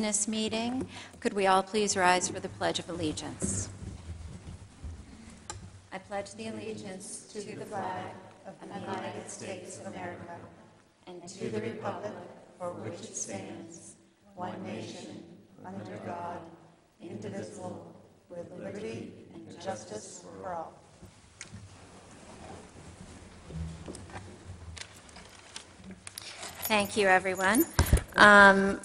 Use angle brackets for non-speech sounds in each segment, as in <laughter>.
This meeting, could we all please rise for the Pledge of Allegiance? I pledge the allegiance to the flag of the United States of America and to the republic for which it stands, one nation, under God, indivisible, with liberty and justice for all. Thank you, everyone. Um,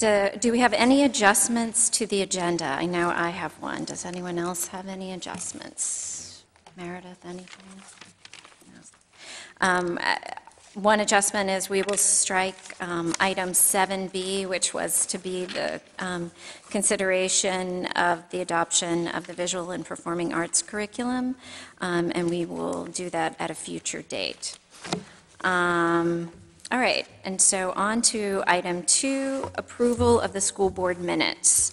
Do do we have any adjustments to the agenda? I know I have one. Does anyone else have any adjustments? Meredith, anything? No. Um, uh, One adjustment is we will strike um, item 7B, which was to be the um, consideration of the adoption of the visual and performing arts curriculum, um, and we will do that at a future date. Um, All right, and so on to item two, approval of the school board minutes.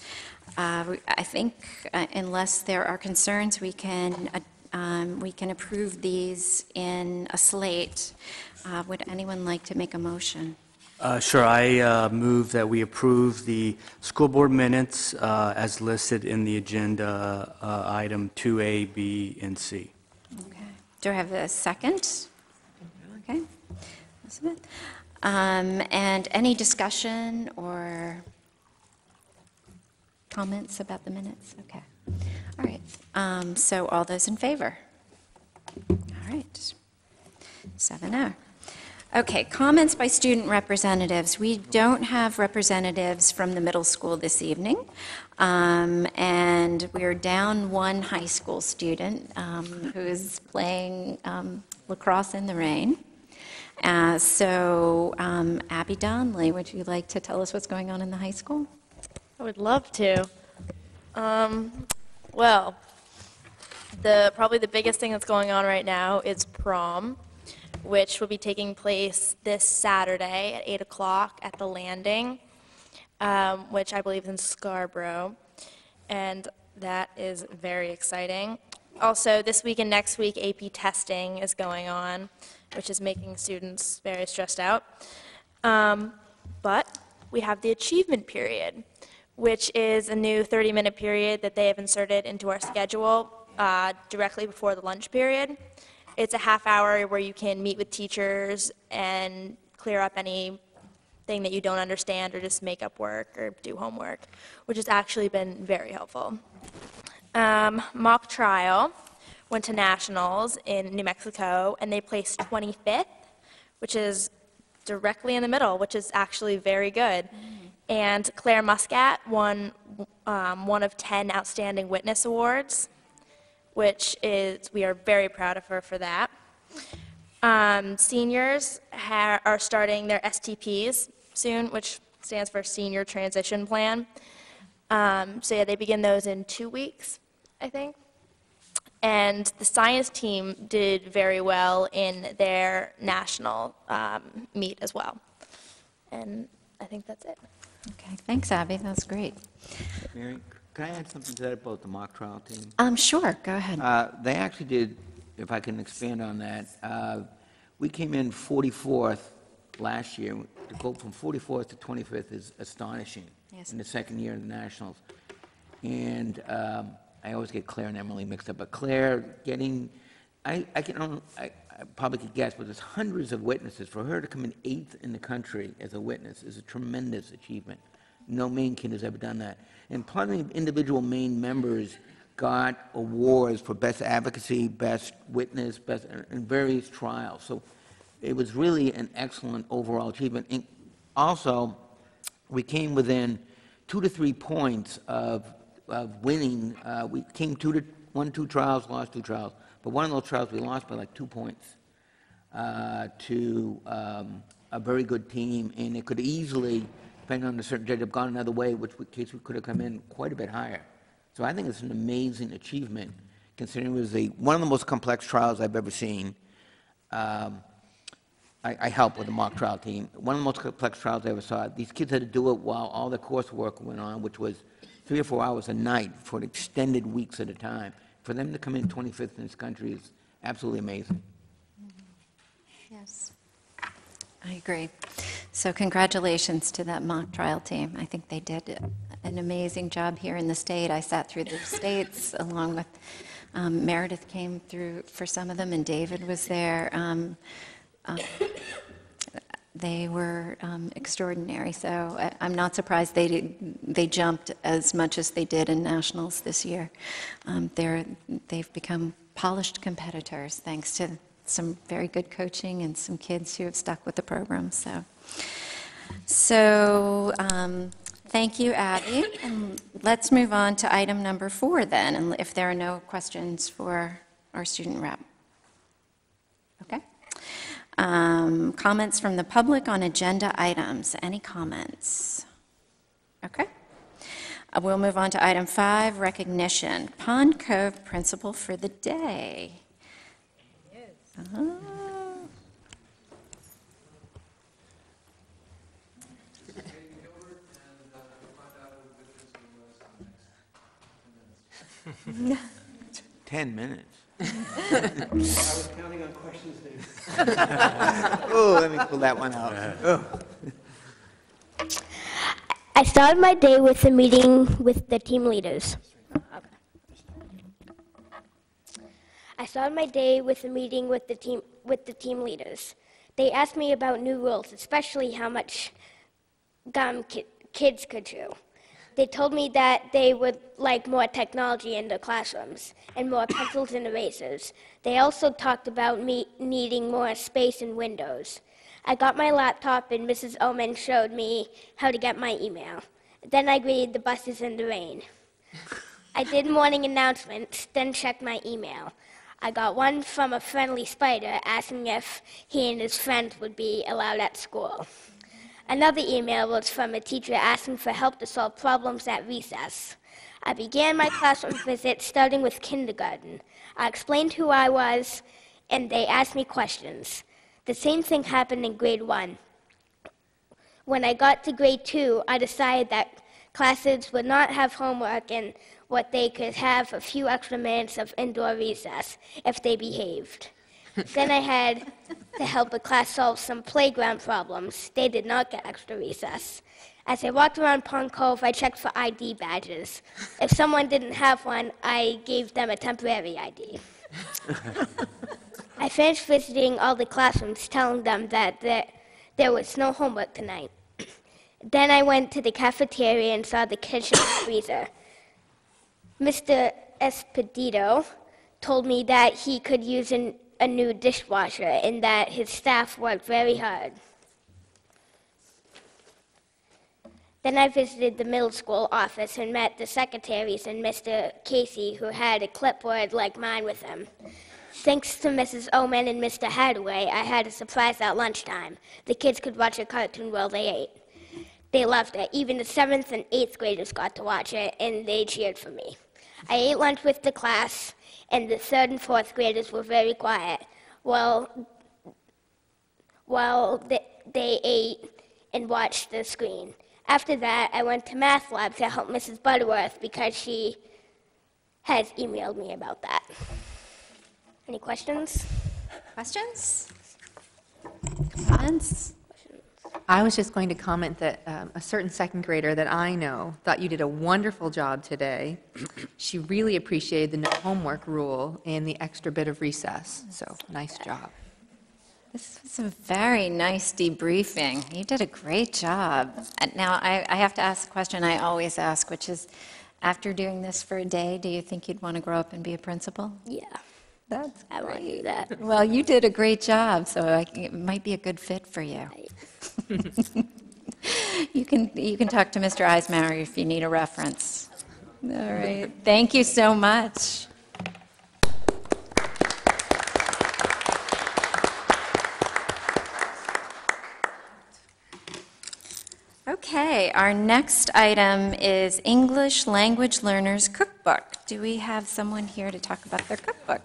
Uh, I think uh, unless there are concerns, we can, uh, um, we can approve these in a slate. Uh, Would anyone like to make a motion? Uh, Sure, I uh, move that we approve the school board minutes uh, as listed in the agenda, uh, item 2A, B, and C. Okay. Do I have a second? Okay. Elizabeth? Um, And any discussion or comments about the minutes? Okay. All right. Um, So all those in favor? All right. Seven oh. Okay, comments by student representatives. We don't have representatives from the middle school this evening, Um, and we're down one high school student um, who's playing um, lacrosse in the rain. Uh, So um, Abby Donley, would you like to tell us what's going on in the high school? I would love to. Um, well, the probably the biggest thing that's going on right now is prom, which will be taking place this Saturday at 8 o'clock at the Landing, um, which I believe is in Scarborough, and that is very exciting. Also, this week and next week, AP testing is going on, which is making students very stressed out. Um, but we have the achievement period, which is a new 30-minute period that they have inserted into our schedule uh, directly before the lunch period. It's a half hour where you can meet with teachers and clear up anything that you don't understand or just make up work or do homework, which has actually been very helpful. Um, mock trial went to nationals in New Mexico, and they placed 25th, which is directly in the middle, which is actually very good. And Claire Muscat won um, one of 10 Outstanding Witness Awards, which is, we are very proud of her for that. Um, seniors ha- are starting their STPs soon, which stands for Senior Transition Plan. Um, so yeah, they begin those in two weeks, I think. And the science team did very well in their national um, meet as well. And I think that's it. Okay, thanks, Abby, that's great. Mary, can I add something to that about the mock trial team? Um, Sure, go ahead. Uh, They actually did, if I can expand on that, uh, we came in 44th last year. To go from 44th to 25th is astonishing. Yes. In the second year of the Nationals. And um, I always get Claire and Emily mixed up, but Claire getting, I I can, only- I I probably could guess, but there's hundreds of witnesses. For her to come in eighth in the country as a witness is a tremendous achievement. No Maine kid has ever done that. And plenty of individual Maine members got awards for best advocacy, best witness, best, in various trials. So it was really an excellent overall achievement. And also, we came within two to three points of, of winning. Uh, we came two to, won two trials, lost two trials. But one of those trials, we lost by like two points uh, to um, a very good team, and it could easily, depending on the certain judge, have gone another way, which case we could have come in quite a bit higher. So I think it's an amazing achievement, considering it was a, one of the most complex trials I've ever seen. Um, I, I helped with the mock trial team. One of the most complex trials I ever saw. These kids had to do it while all the coursework went on, which was three or four hours a night for extended weeks at a time. For them to come in 25th in this country is absolutely amazing. Yes. I agree. So congratulations to that mock trial team. I think they did an amazing job here in the state. I sat through the states <laughs> along with um, Meredith came through for some of them, and David was there. Um, um, They were um, extraordinary, so I- I'm not surprised they, did- they jumped as much as they did in nationals this year. Um, They're, they've become polished competitors, thanks to some very good coaching and some kids who have stuck with the program, so. So, um, thank you, Abby. And let's move on to item number four then, and if there are no questions for our student rep. Okay. Um, Comments from the public on agenda items. Any comments? Okay. Uh, We'll move on to item five, recognition. Pond Cove Principal for the Day. Ah. Ten minutes. I was counting on questions, Dave. <laughs> Oh, let me pull that one out. Oh. I started my day with a meeting with the team leaders. I started my day with a meeting with the team with the team leaders. They asked me about new rules, especially how much gum ki- kids could chew. They told me that they would like more technology in the classrooms and more <coughs> pencils and erasers. They also talked about me needing more space and windows. I got my laptop and Mrs. Omen showed me how to get my email. Then I greeted the buses in the rain. I did morning announcements, then checked my email. I got one from a friendly spider asking if he and his friends would be allowed at school. Another email was from a teacher asking for help to solve problems at recess. I began my classroom visit starting with kindergarten. I explained who I was, and they asked me questions. The same thing happened in grade one. When I got to grade two, I decided that classes would not have homework and what they could have a few extra minutes of indoor recess if they behaved. Then I had to help a class solve some playground problems. They did not get extra recess. As I walked around Pond Cove, I checked for ID badges. If someone didn't have one, I gave them a temporary ID. <laughs> I finished visiting all the classrooms, telling them that there, there was no homework tonight. <clears throat> then I went to the cafeteria and saw the kitchen <coughs> freezer. Mr. Espedito told me that he could use an, a new dishwasher and that his staff worked very hard. Then I visited the middle school office and met the secretaries and Mr. Casey, who had a clipboard like mine with him. Thanks to Mrs. Omen and Mr. Hadaway, I had a surprise at lunchtime. The kids could watch a cartoon while they ate. They loved it. Even the seventh and eighth graders got to watch it, and they cheered for me. I ate lunch with the class, and the third and fourth graders were very quiet while, while they, they ate and watched the screen. After that, I went to math lab to help Mrs. Butterworth because she has emailed me about that. Any questions? Questions? Comments? I was just going to comment that um, a certain second grader that I know thought you did a wonderful job today. She really appreciated the no homework rule and the extra bit of recess, so nice job. This was a very nice debriefing. You did a great job. And Now, I, I have to ask a question I always ask, which is, after doing this for a day, do you think you'd want to grow up and be a principal? Yeah, That's I want to do that. <laughs> Well, you did a great job, so I- it might be a good fit for you. <laughs> You can, you can talk to Mr. Eismeier if you need a reference. All right, thank you so much. Okay, our next item is English Language Learners Cookbook. Do we have someone here to talk about their cookbook?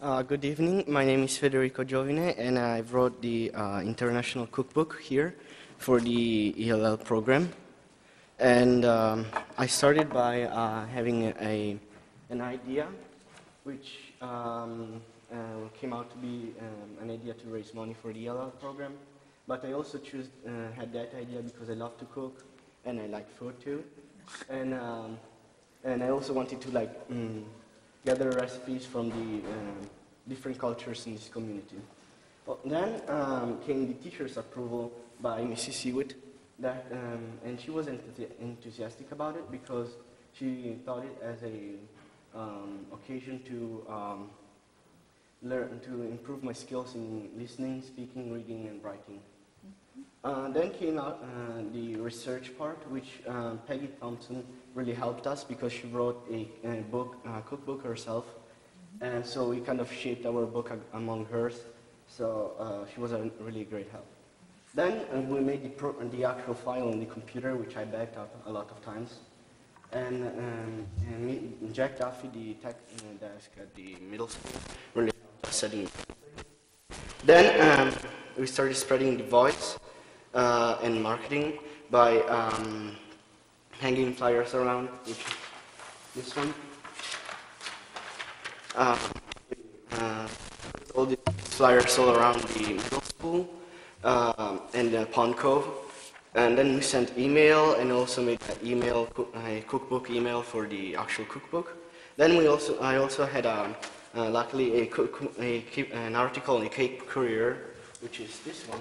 Uh, good evening. My name is Federico Giovine, and I wrote the uh, international cookbook here for the ELL program. And um, I started by uh, having a, an idea, which um, uh, came out to be um, an idea to raise money for the ELL program. But I also choose, uh, had that idea because I love to cook and I like food too. And, um, and I also wanted to like mm, gather recipes from the um, different cultures in this community. Well, then um, came the teacher's approval by <laughs> Mrs. Hewitt, that, um, and she was enthusi- enthusiastic about it because she thought it as a um, occasion to um, learn to improve my skills in listening, speaking, reading, and writing. Uh, then came out uh, the research part, which uh, Peggy Thompson really helped us because she wrote a, a book, uh, cookbook herself, and so we kind of shaped our book among hers. So uh, she was a really great help. Then uh, we made the, the actual file on the computer, which I backed up a lot of times. And, um, and Jack Duffy, the tech uh, desk at the middle school, really helped us setting. Then um, we started spreading the voice uh, and marketing by um, hanging flyers around, which is this one. Um, uh, all the flyers all around the middle school um, and uh, Pond Cove. And then we sent email and also made an email, a cookbook email for the actual cookbook. Then we also, I also had um, uh, luckily a, cook, a, an article in the Cape Courier, which is this one.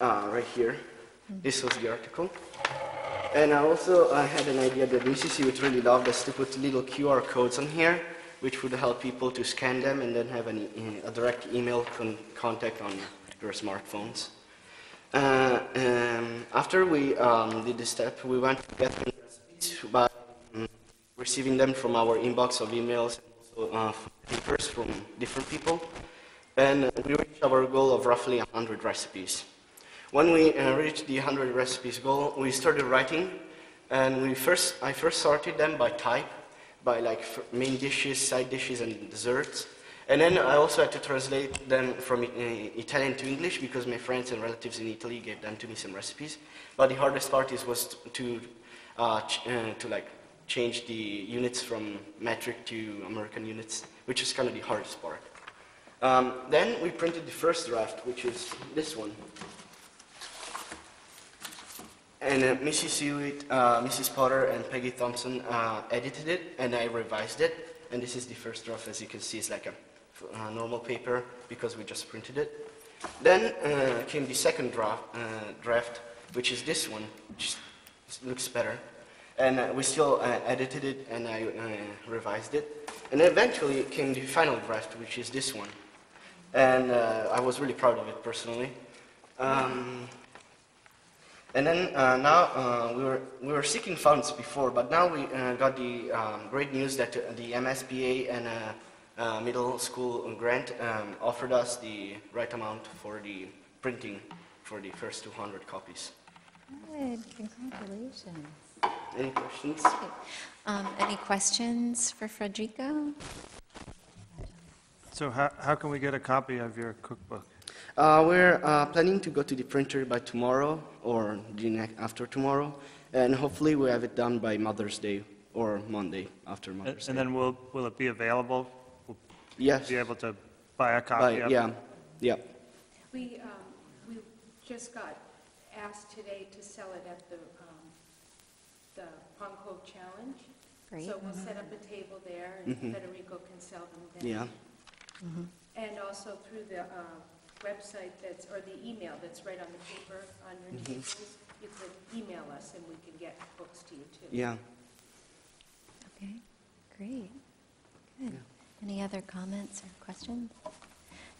Uh, right here. This was the article. And I also uh, had an idea that Mrs. would really love us to put little QR codes on here, which would help people to scan them and then have an, a direct email con- contact on your smartphones. Uh, um, after we um, did this step, we went to get recipes by um, receiving them from our inbox of emails and also uh, papers from different people. And uh, we reached our goal of roughly 100 recipes. When we uh, reached the 100 recipes goal, we started writing, and we first, I first sorted them by type, by like main dishes, side dishes, and desserts. And then I also had to translate them from uh, Italian to English because my friends and relatives in Italy gave them to me some recipes. But the hardest part is was to uh, uh, to like change the units from metric to American units, which is kind of the hardest part. Um, then we printed the first draft, which is this one. And uh, Mrs. Hewitt, uh, Mrs. Potter, and Peggy Thompson uh, edited it, and I revised it. And this is the first draft. As you can see, it's like a, uh, normal paper because we just printed it. Then uh, came the second draft, uh, draft, which is this one, which looks better. And we still edited it, and I revised it. And eventually came the final draft, which is this one. And I was really proud of it personally. Um, and then uh, now uh, we, were, we were seeking funds before, but now we uh, got the um, great news that uh, the MSBA and uh, uh, middle school grant um, offered us the right amount for the printing for the first 200 copies. Good, congratulations. Any questions? Um, Any questions for Frederico? So how, how can we get a copy of your cookbook? Uh, we're uh, planning to go to the printer by tomorrow or the next after tomorrow, and hopefully we have it done by Mother's Day or Monday after Mother's and Day. And then will, will it be available? We'll yes, be able to buy a by, copy of it? yeah, yeah. We, um, we just got asked today to sell it at the, um, the Pond Cove Challenge. Great. So we'll set up a table there and Federico can sell them then. Yeah. And also through the, uh, website that's, or the email that's right on the paper on your tables, you could email us and we can get books to you too. Yeah. Okay, great, good. Any other comments or questions?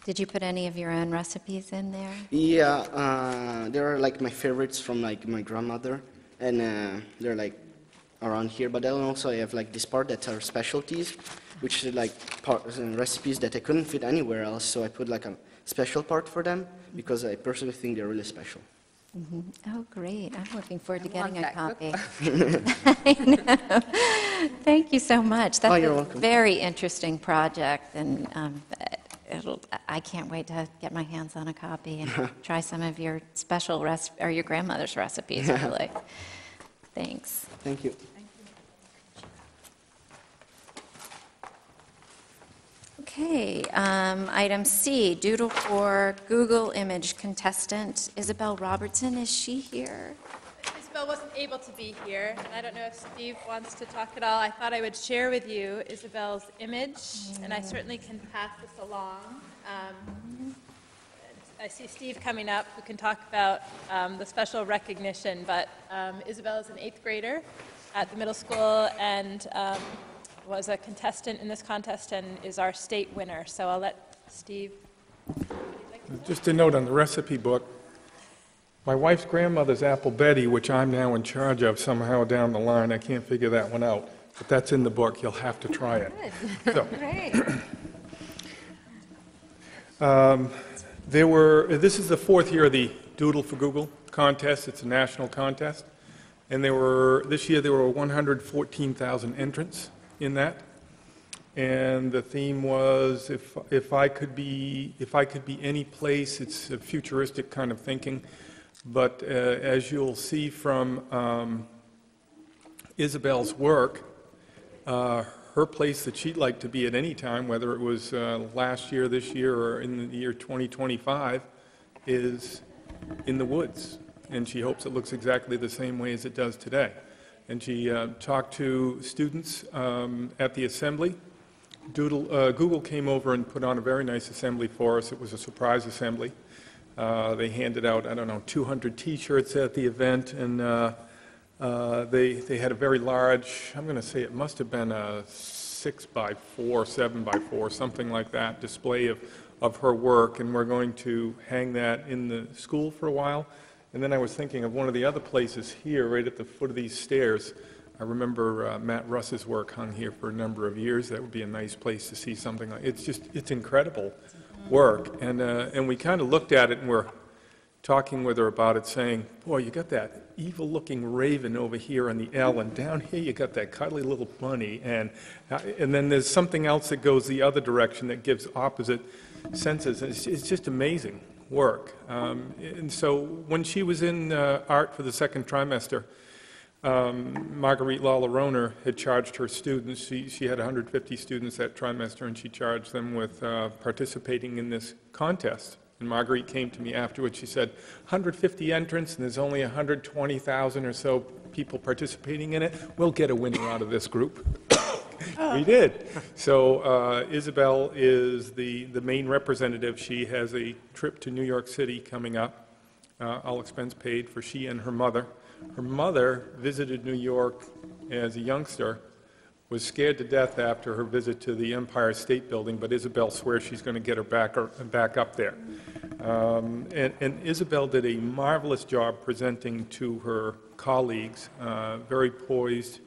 Did you put any of your own recipes in there? Yeah, uh, they are like my favorites from like my grandmother, and uh, they're like around here. But then also I have like this part that are specialties, which is like part, uh, recipes that I couldn't fit anywhere else. So I put like a special part for them because I personally think they're really special. Oh, great. I'm looking forward to I getting a copy. I <laughs> know. <laughs> Thank you so much. Oh, That's you're a welcome. very interesting project, and um, it'll, I can't wait to get my hands on a copy and <laughs> try some of your special, rec- or your grandmother's recipes, really. Thanks. Thank you. Okay, um, item C, doodle for Google image contestant Isabel Robertson. Is she here? Isabel wasn't able to be here, and I don't know if Steve wants to talk at all. I thought I would share with you Isabel's image, and I certainly can pass this along. Um, I see Steve coming up, who can talk about um, the special recognition, but um, Isabel is an eighth grader at the middle school and um, was a contestant in this contest and is our state winner. So I'll let Steve. Just a note on the recipe book, my wife's grandmother's apple Betty, which I'm now in charge of somehow down the line, I can't figure that one out, but that's in the book, you'll have to try it. <laughs> So, Great. Um, there were, this is the fourth year of the Doodle for Google contest, it's a national contest, and there were, this year there were 114,000 entrants in that. And the theme was, if, if I could be, if I could be any place, it's a futuristic kind of thinking. But uh, as you'll see from um, Isabel's work, uh, her place that she'd like to be at any time, whether it was uh, last year, this year, or in the year 2025, is in the woods. And she hopes it looks exactly the same way as it does today. And she uh, talked to students um, at the assembly. Doodle, uh, Google came over and put on a very nice assembly for us. It was a surprise assembly. Uh, They handed out, I don't know, 200 T-shirts at the event, and uh, uh, They, they had a very large, I'm going to say it must have been a six by four, seven by four, something like that, display of, of her work, and we're going to hang that in the school for a while. And then I was thinking of one of the other places here, right at the foot of these stairs. I remember uh, Matt Russ's work hung here for a number of years. That would be a nice place to see something like, it's just, it's incredible work. And, uh, and we kind of looked at it and we're, talking with her about it, saying, boy, you got that evil-looking raven over here on the L, and down here you got that cuddly little bunny, and, uh, and then there's something else that goes the other direction that gives opposite senses. It's, it's just amazing work. Um, and so when she was in uh, art for the second trimester, um, Marguerite Lawler-Roner had charged her students, she, she had 150 students that trimester, and she charged them with uh, participating in this contest. And Marguerite came to me afterwards, she said, 150 entrants, and there's only 120,000 or so people participating in it, we'll get a winner out of this group. We did. So uh, Isabel is the, the Maine representative. She has a trip to New York City coming up, uh, all expense paid for she and her mother. Her mother visited New York as a youngster, was scared to death after her visit to the Empire State Building, but Isabel swears she's going to get her back, back up there. Um, And and Isabel did a marvelous job presenting to her colleagues, uh, very poised.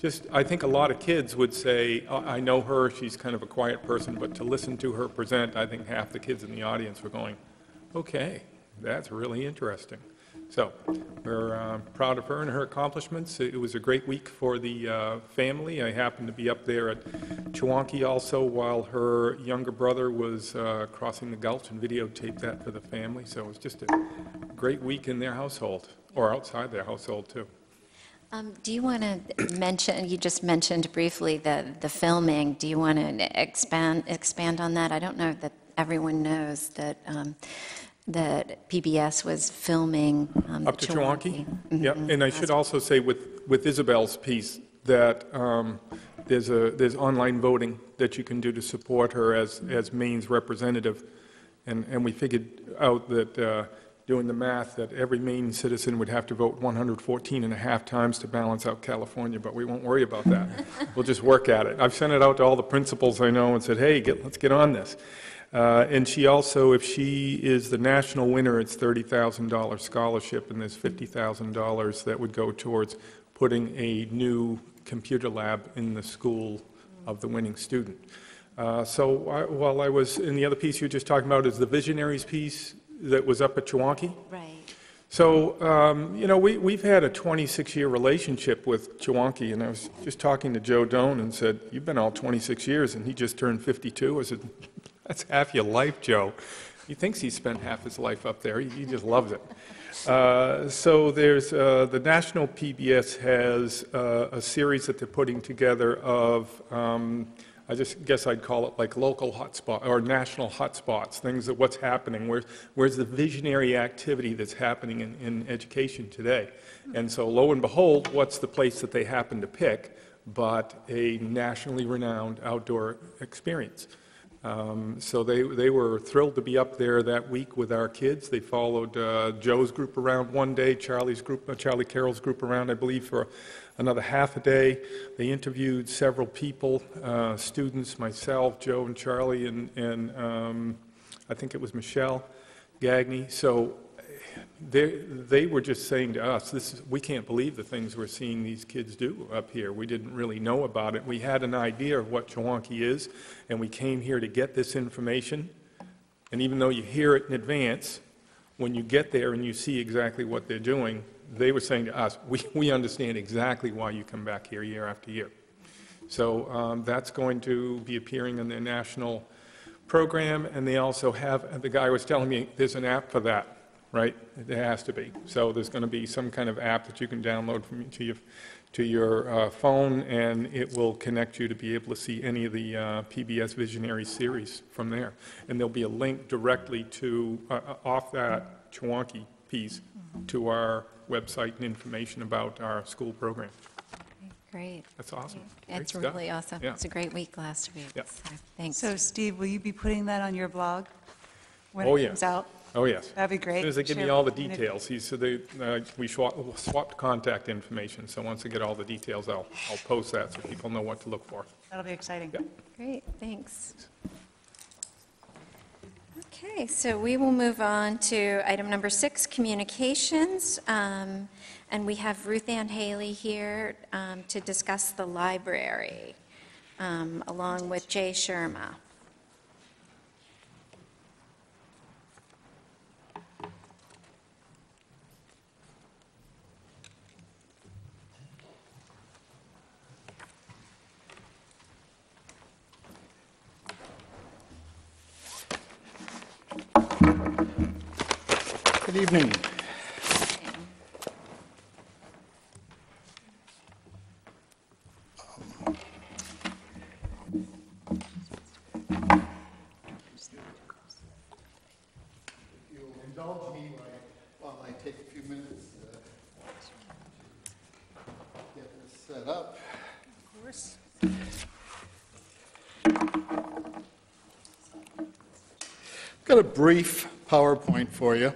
Just, I think a lot of kids would say, "Oh, I know her, she's kind of a quiet person, but to listen to her present, I think half the kids in the audience were going, okay, that's really interesting. So we're uh, proud of her and her accomplishments. It was a great week for the uh, family. I happened to be up there at Chewonki also while her younger brother was uh, crossing the gulch and videotaped that for the family. So it was just a great week in their household, or outside their household, too. Um, Do you want to mention, you just mentioned briefly the, the filming. Do you want to expand, expand on that? I don't know that everyone knows that, um, that PBS was filming. um, Up to Chewonki? Mhm. Yep, and I should also say with, with Isabel's piece, that um, there's a, there's online voting that you can do to support her as, as Maine's representative. And, and we figured out that, uh, doing the math, that every Maine citizen would have to vote 114 and a half times to balance out California, but we won't worry about that. <laughs> We'll just work at it. I've sent it out to all the principals I know and said, hey, get, let's get on this. Uh, And she also, if she is the national winner, it's $30,000 scholarship, and there's $50,000 that would go towards putting a new computer lab in the school of the winning student. Uh, So I- while I was, in the other piece you were just talking about is the Visionaries piece that was up at Chewonki. Right. So, um, you know, we, we've had a 26-year relationship with Chewonki, and I was just talking to Joe Doan and said, you've been all 26 years, and he just turned 52. I said, <laughs> that's half your life, Joe. He thinks he spent half his life up there. He, he just loves it. Uh, so there's, uh, the National PBS has uh, a series that they're putting together of, um, I just guess I'd call it like local hotspots or national hotspots, things that what's happening, where's, where's the visionary activity that's happening in, in education today. And so lo and behold, what's the place that they happen to pick but a nationally renowned outdoor experience? Um, So they, they were thrilled to be up there that week with our kids. They followed uh, Joe's group around one day, Charlie's group, uh, Charlie Carroll's group around, I believe, for another half a day. They interviewed several people, uh, students, myself, Joe and Charlie, and, and um, I think it was Michelle Gagney. So they, they were just saying to us, this is, we can't believe the things we're seeing these kids do up here. We didn't really know about it. We had an idea of what Chewonki is, and we came here to get this information. And even though you hear it in advance, when you get there and you see exactly what they're doing, they were saying to us, we, we understand exactly why you come back here year after year. So um, that's going to be appearing in their national program, and they also have, the guy was telling me, there's an app for that, right? It has to be. So there's going to be some kind of app that you can download from, to your, to your uh, phone, and it will connect you to be able to see any of the uh, PBS Visionary series from there. And there'll be a link directly to, uh, uh, off that Chewonki piece, to our website and information about our school program. Great. That's awesome. Great It's stuff. really awesome. Yeah. It's a great week last week. Yep. so Thanks. So Steve, will you be putting that on your blog when Oh, it yes. comes out? Oh, yes. That'd be great. As soon as they give me Share all the with the community. details, he said they, uh, we swap- swapped contact information, so once I get all the details, I'll, I'll post that so people know what to look for. That'll be exciting. Great, thanks. Okay, so we will move on to item number six, communications. Um, And we have Ruth Ann Haley here um, to discuss the library, um, along with Jay Scherma. Good evening. You'll indulge me while I take a few minutes uh, to get this set up. Of course. Got a brief PowerPoint for you.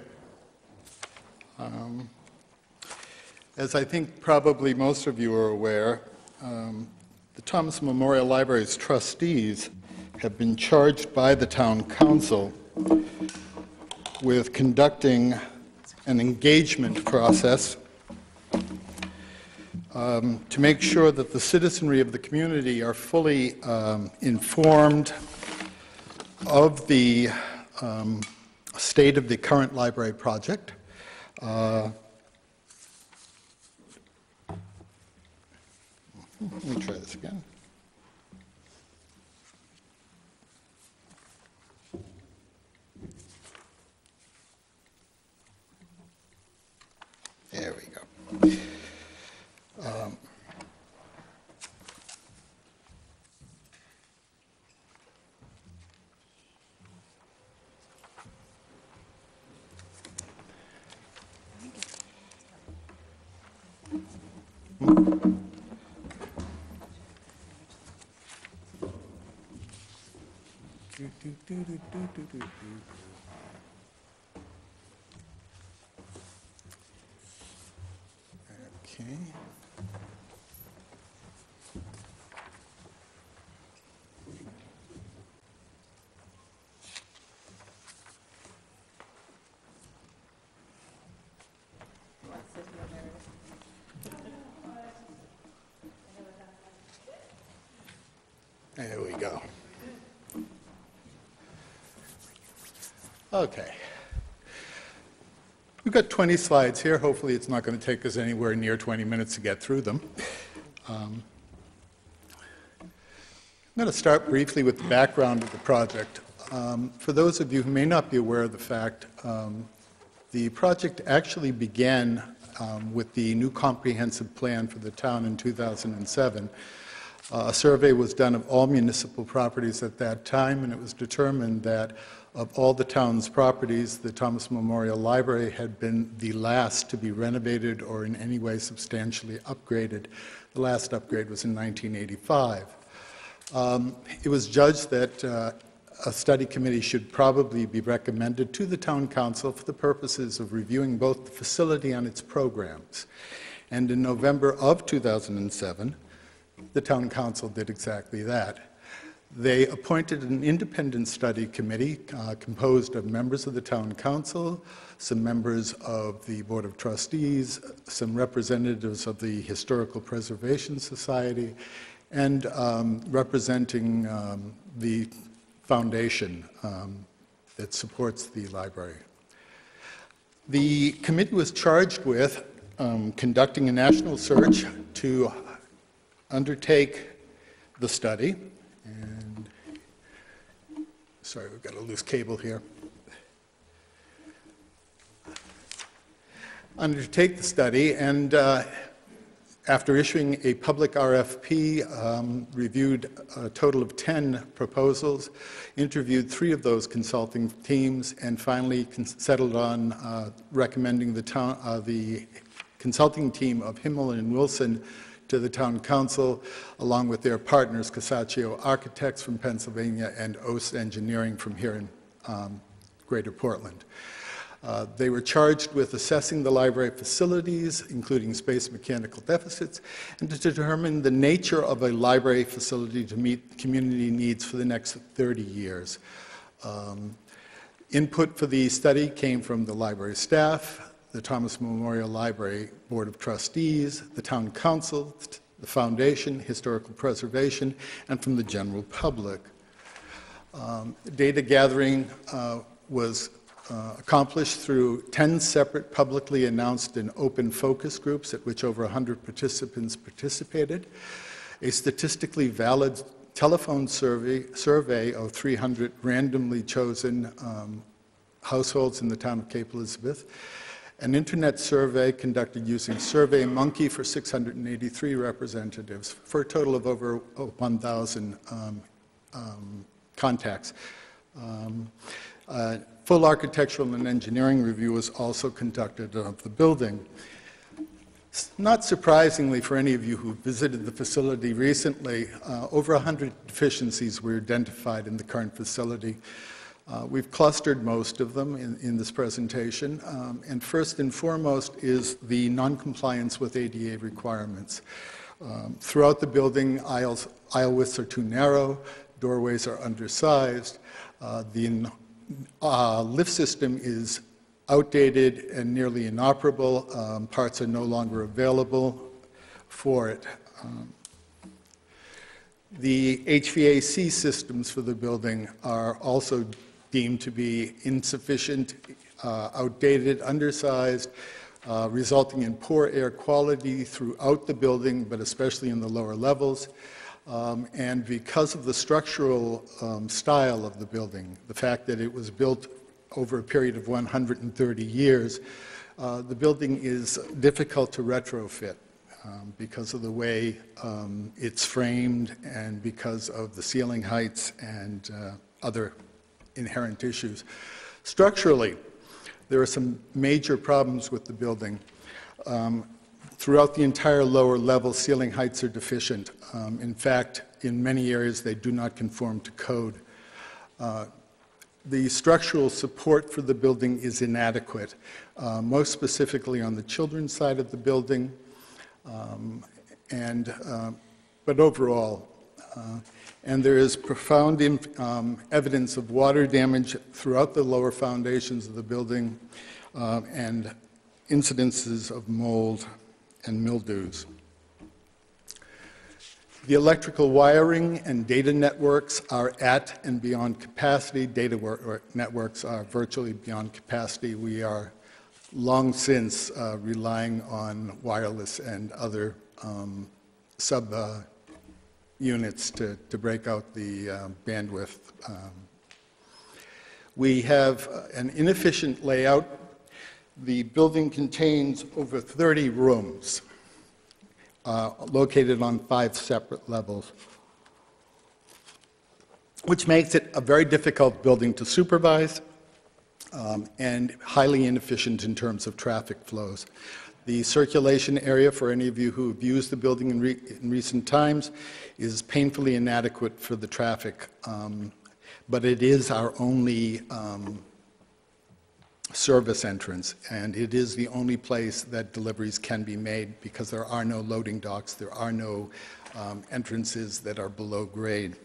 Um, As I think probably most of you are aware, um, the Thomas Memorial Library's trustees have been charged by the town council with conducting an engagement process um, to make sure that the citizenry of the community are fully um, informed of the um, state of the current library project. Uh, Let me try this again. There we go. Um, Okay. There we go. Okay. We've got 20 slides here. Hopefully, it's not going to take us anywhere near 20 minutes to get through them. Um, I'm going to start briefly with the background of the project. Um, For those of you who may not be aware of the fact, um, the project actually began um, with the new comprehensive plan for the town in 2007. Uh, A survey was done of all municipal properties at that time, and it was determined that of all the town's properties, the Thomas Memorial Library had been the last to be renovated or in any way substantially upgraded. The last upgrade was in 1985. Um, It was judged that uh, a study committee should probably be recommended to the town council for the purposes of reviewing both the facility and its programs. And in November of 2007, the town council did exactly that. They appointed an independent study committee uh, composed of members of the town council, some members of the board of trustees, some representatives of the Historical Preservation Society, and um, representing um, the foundation um, that supports the library. The committee was charged with um, conducting a national search to undertake the study. Sorry, we've got a loose cable here. Undertake the study, and uh, after issuing a public RFP, um, reviewed a total of 10 proposals, interviewed three of those consulting teams, and finally settled on uh, recommending the, uh, the consulting team of Himmel and Wilson to the town council, along with their partners, Casaccio Architects from Pennsylvania and OS Engineering from here in um, Greater Portland. Uh, They were charged with assessing the library facilities, including space mechanical deficits, and to determine the nature of a library facility to meet community needs for the next 30 years. Um, Input for the study came from the library staff, the Thomas Memorial Library Board of Trustees, the Town Council, the Foundation, Historical Preservation, and from the general public. Um, Data gathering uh, was uh, accomplished through 10 separate publicly announced and open focus groups at which over 100 participants participated, a statistically valid telephone survey, survey of 300 randomly chosen um, households in the town of Cape Elizabeth, an internet survey conducted using SurveyMonkey for 683 representatives, for a total of over oh, 1,000 um, um, contacts. Um, uh, Full architectural and engineering review was also conducted of the building. Not surprisingly, for any of you who visited the facility recently, uh, over 100 deficiencies were identified in the current facility. Uh, We've clustered most of them in in this presentation, Um, and first and foremost is the noncompliance with ADA requirements. Um, Throughout the building, aisles, aisle widths are too narrow, doorways are undersized, uh, the uh, lift system is outdated and nearly inoperable. Um, Parts are no longer available for it. Um, The HVAC systems for the building are also deemed to be insufficient, uh, outdated, undersized, uh, resulting in poor air quality throughout the building, but especially in the lower levels. Um, And because of the structural um, style of the building, the fact that it was built over a period of 130 years, uh, the building is difficult to retrofit um, because of the way um, it's framed and because of the ceiling heights and uh, other inherent issues. Structurally, there are some major problems with the building. Um, Throughout the entire lower level, ceiling heights are deficient. Um, In fact, in many areas, they do not conform to code. Uh, The structural support for the building is inadequate, uh, most specifically on the children's side of the building, um, and, uh, but overall. And there is profound um, evidence of water damage throughout the lower foundations of the building uh, and incidences of mold and mildews. The electrical wiring and data networks are at and beyond capacity. Data networks are virtually beyond capacity. We are long since uh, relying on wireless and other um, sub uh, units to, to break out the uh, bandwidth. Um, We have uh, an inefficient layout. The building contains over 30 rooms uh, located on five separate levels, which makes it a very difficult building to supervise um, and highly inefficient in terms of traffic flows. The circulation area, for any of you who have used the building in, re- in recent times, is painfully inadequate for the traffic, um, but it is our only um, service entrance, and it is the only place that deliveries can be made because there are no loading docks, there are no um, entrances that are below grade.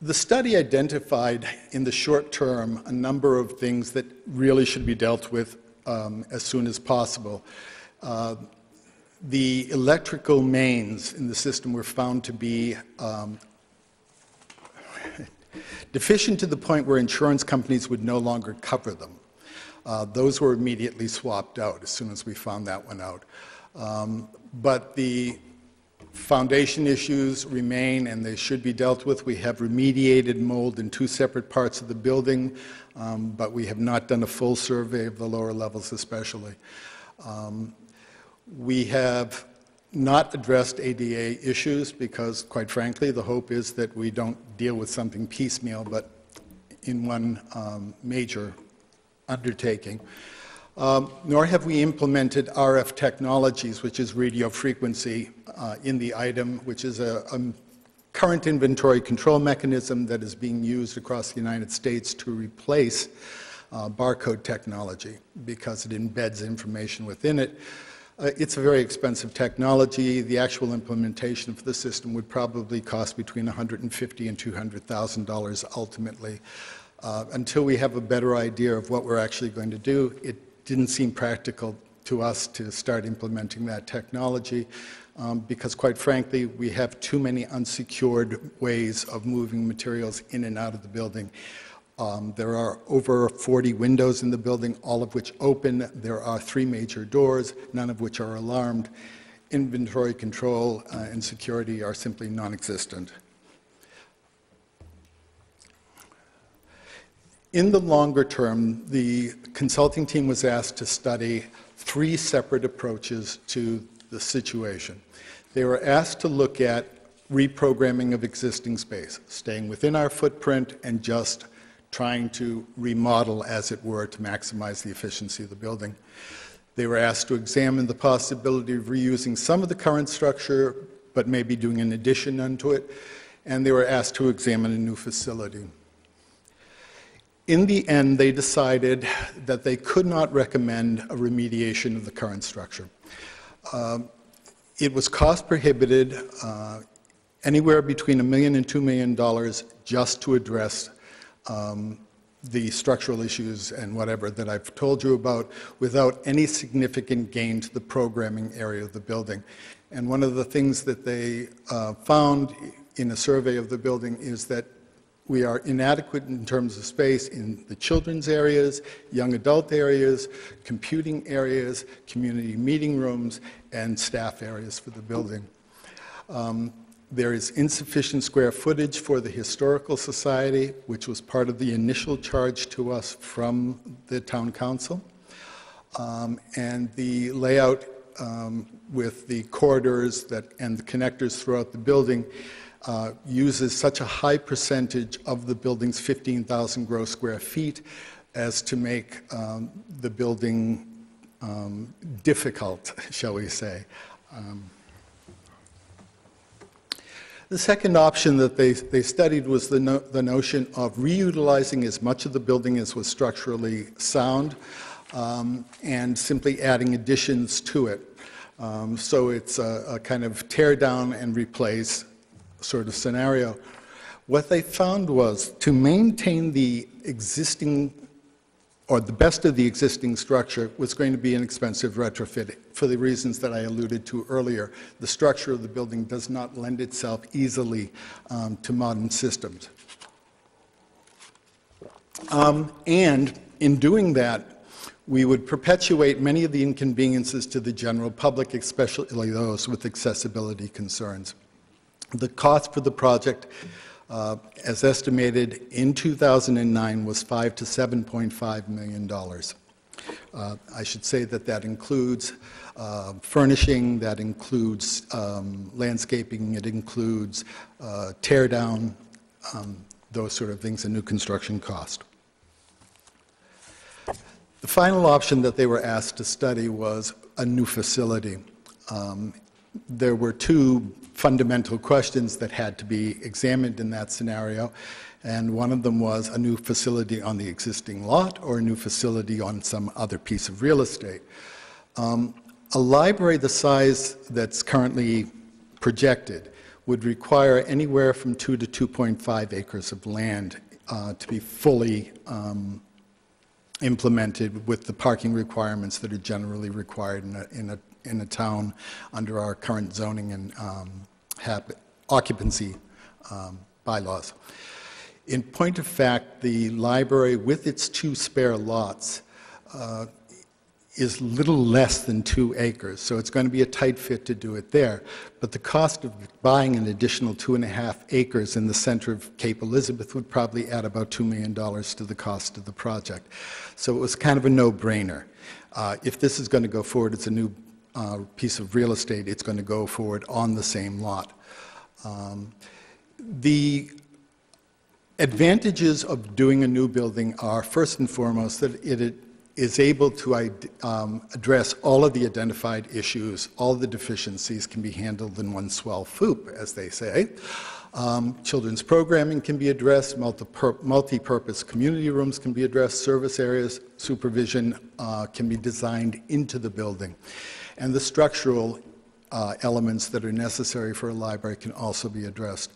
The study identified in the short term a number of things that really should be dealt with um, as soon as possible. Uh, the electrical mains in the system were found to be um, <laughs> deficient to the point where insurance companies would no longer cover them. Uh, those were immediately swapped out as soon as we found that one out. Um, but the foundation issues remain and they should be dealt with. We have remediated mold in two separate parts of the building, um, but we have not done a full survey of the lower levels especially. Um, we have not addressed ADA issues because, quite frankly, the hope is that we don't deal with something piecemeal, but in one um, major undertaking. Um, nor have we implemented RF technologies, which is radio frequency, uh, in the item, which is a, a current inventory control mechanism that is being used across the United States to replace uh, barcode technology because it embeds information within it. Uh, it's a very expensive technology. The actual implementation of the system would probably cost between 150 and 200,000 dollars ultimately. Uh, until we have a better idea of what we're actually going to do, it didn't seem practical to us to start implementing that technology um, because, quite frankly, we have too many unsecured ways of moving materials in and out of the building. Um, there are over 40 windows in the building, all of which open. There are three major doors, none of which are alarmed. Inventory control uh, and security are simply non In the longer term, the consulting team was asked to study three separate approaches to the situation. They were asked to look at reprogramming of existing space, staying within our footprint and just trying to remodel, as it were, to maximize the efficiency of the building. They were asked to examine the possibility of reusing some of the current structure, but maybe doing an addition unto it. And they were asked to examine a new facility. In the end, they decided that they could not recommend a remediation of the current structure. Um, it was cost prohibited, uh, anywhere between a million and two million dollars just to address um, the structural issues and whatever that I've told you about without any significant gain to the programming area of the building. And one of the things that they uh, found in a survey of the building is that we are inadequate in terms of space in the children's areas, young adult areas, computing areas, community meeting rooms, and staff areas for the building. Um, there is insufficient square footage for the Historical Society, which was part of the initial charge to us from the Town Council. Um, and the layout um, with the corridors that, and the connectors throughout the building uh, uses such a high percentage of the building's 15,000 gross square feet as to make um, the building um, difficult, <laughs> shall we say. Um, the second option that they, they studied was the, no, the notion of reutilizing as much of the building as was structurally sound um, and simply adding additions to it. Um, so it's a, a, kind of tear down and replace sort of scenario. What they found was to maintain the existing or the best of the existing structure was going to be an expensive retrofit for the reasons that I alluded to earlier. The structure of the building does not lend itself easily um, to modern systems. Um, and in doing that, we would perpetuate many of the inconveniences to the general public, especially those with accessibility concerns. The cost for the project, uh, as estimated in 2009, was 5 to 7.5 million dollars. Uh, I should say that that includes uh, furnishing, that includes um, landscaping, it includes uh, tear down, um, those sort of things, and new construction cost. The final option that they were asked to study was a new facility. Um, there were two fundamental questions that had to be examined in that scenario, and one of them was a new facility on the existing lot or a new facility on some other piece of real estate. Um, a library the size that's currently projected would require anywhere from 2 to 2.5 acres of land uh, to be fully um, implemented with the parking requirements that are generally required in a, in a, in a town under our current zoning and um, occupancy um, bylaws. In point of fact, the library, with its two spare lots, uh, is little less than two acres, so it's going to be a tight fit to do it there. But the cost of buying an additional two and a half acres in the center of Cape Elizabeth would probably add about $2 million to the cost of the project. So it was kind of a no-brainer. Uh, if this is going to go forward, it's a new uh, piece of real estate, it's going to go forward on the same lot. Um, the advantages of doing a new building are, first and foremost, that it is able to um, address all of the identified issues, all the deficiencies can be handled in one swell foop, as they say. Um, children's programming can be addressed, multi purpose community rooms can be addressed, service areas, supervision uh, can be designed into the building. And the structural uh, elements that are necessary for a library can also be addressed.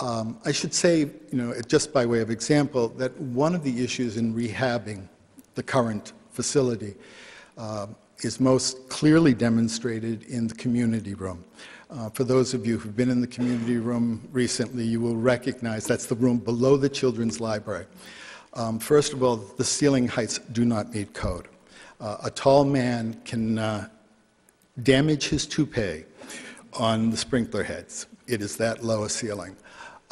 Um, I should say, you know, just by way of example, that one of the issues in rehabbing the current facility uh, is most clearly demonstrated in the community room. Uh, for those of you who've been in the community room recently, you will recognize that's the room below the children's library. Um, first of all, the ceiling heights do not meet code. Uh, a tall man can uh, damage his toupee on the sprinkler heads. It is that low a ceiling.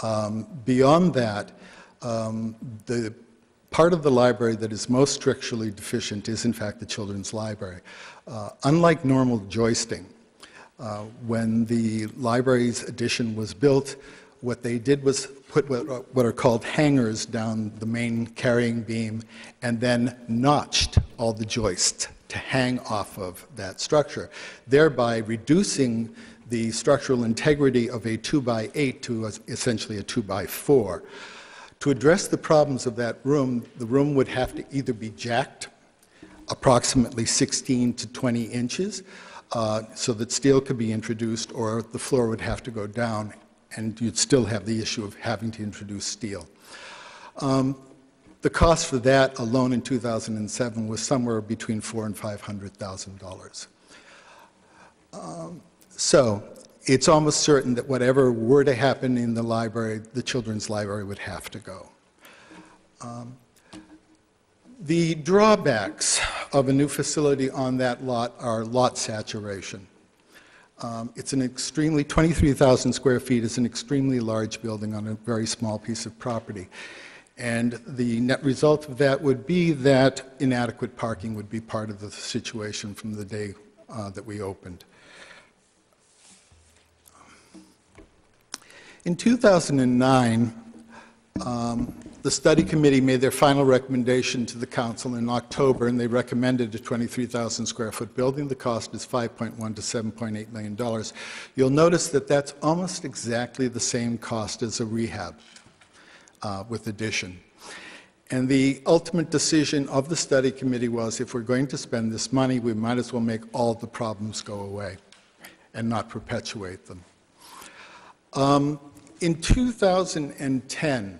Um, beyond that, um, the part of the library that is most structurally deficient is, in fact, the children's library. Uh, unlike normal joisting, uh, when the library's addition was built, what they did was put what, what, are called hangers down the main carrying beam and then notched all the joists to hang off of that structure, thereby reducing the structural integrity of a 2 by 8 to essentially a 2 by 4. To address the problems of that room, the room would have to either be jacked approximately 16 to 20 inches uh, so that steel could be introduced, or the floor would have to go down, and you'd still have the issue of having to introduce steel. Um, the cost for that alone in 2007 was somewhere between four and five hundred thousand dollars. Um, so it's almost certain that whatever were to happen in the library, the children's library would have to go. Um, the drawbacks of a new facility on that lot are lot saturation. Um, it's an extremely, 23,000 square feet is an extremely large building on a very small piece of property. And the net result of that would be that inadequate parking would be part of the situation from the day uh, that we opened. In 2009, um, the study committee made their final recommendation to the council in October, and they recommended a 23,000 square foot building. The cost is 5.1 to 7.8 million dollars. You'll notice that that's almost exactly the same cost as a rehab uh, with addition. And the ultimate decision of the study committee was if we're going to spend this money, we might as well make all the problems go away and not perpetuate them. Um, in 2010,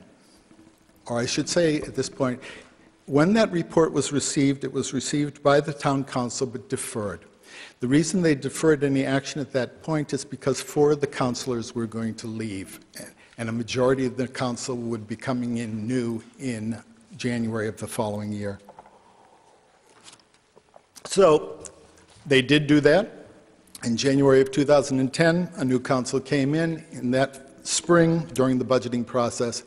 or I should say at this point, when that report was received, it was received by the town council but deferred. The reason they deferred any action at that point is because four of the councilors were going to leave, and a majority of the council would be coming in new in January of the following year. So they did do that. In January of 2010, a new council came in. In that spring, during the budgeting process,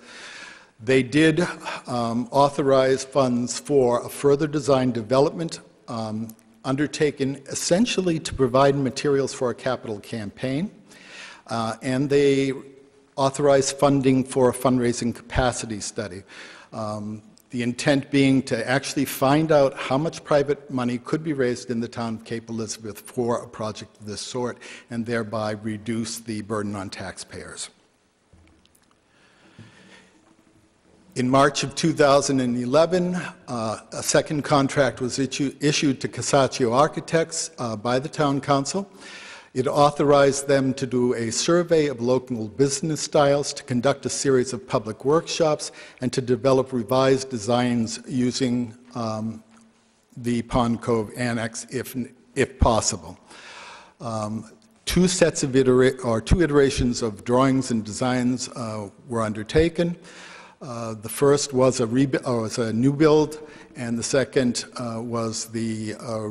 they did um, authorize funds for a further design development um, undertaken essentially to provide materials for a capital campaign. Uh, and they authorized funding for a fundraising capacity study. Um, the intent being to actually find out how much private money could be raised in the town of Cape Elizabeth for a project of this sort, and thereby reduce the burden on taxpayers. In March of 2011, uh, a second contract was issu- issued to Casaccio Architects uh, by the Town Council. It authorized them to do a survey of local business styles, to conduct a series of public workshops, and to develop revised designs using um, the Pond Cove Annex if, if possible. Um, two sets of itera- or two iterations of drawings and designs uh, were undertaken. Uh, the first was a, or was a new build, and the second uh, was the uh,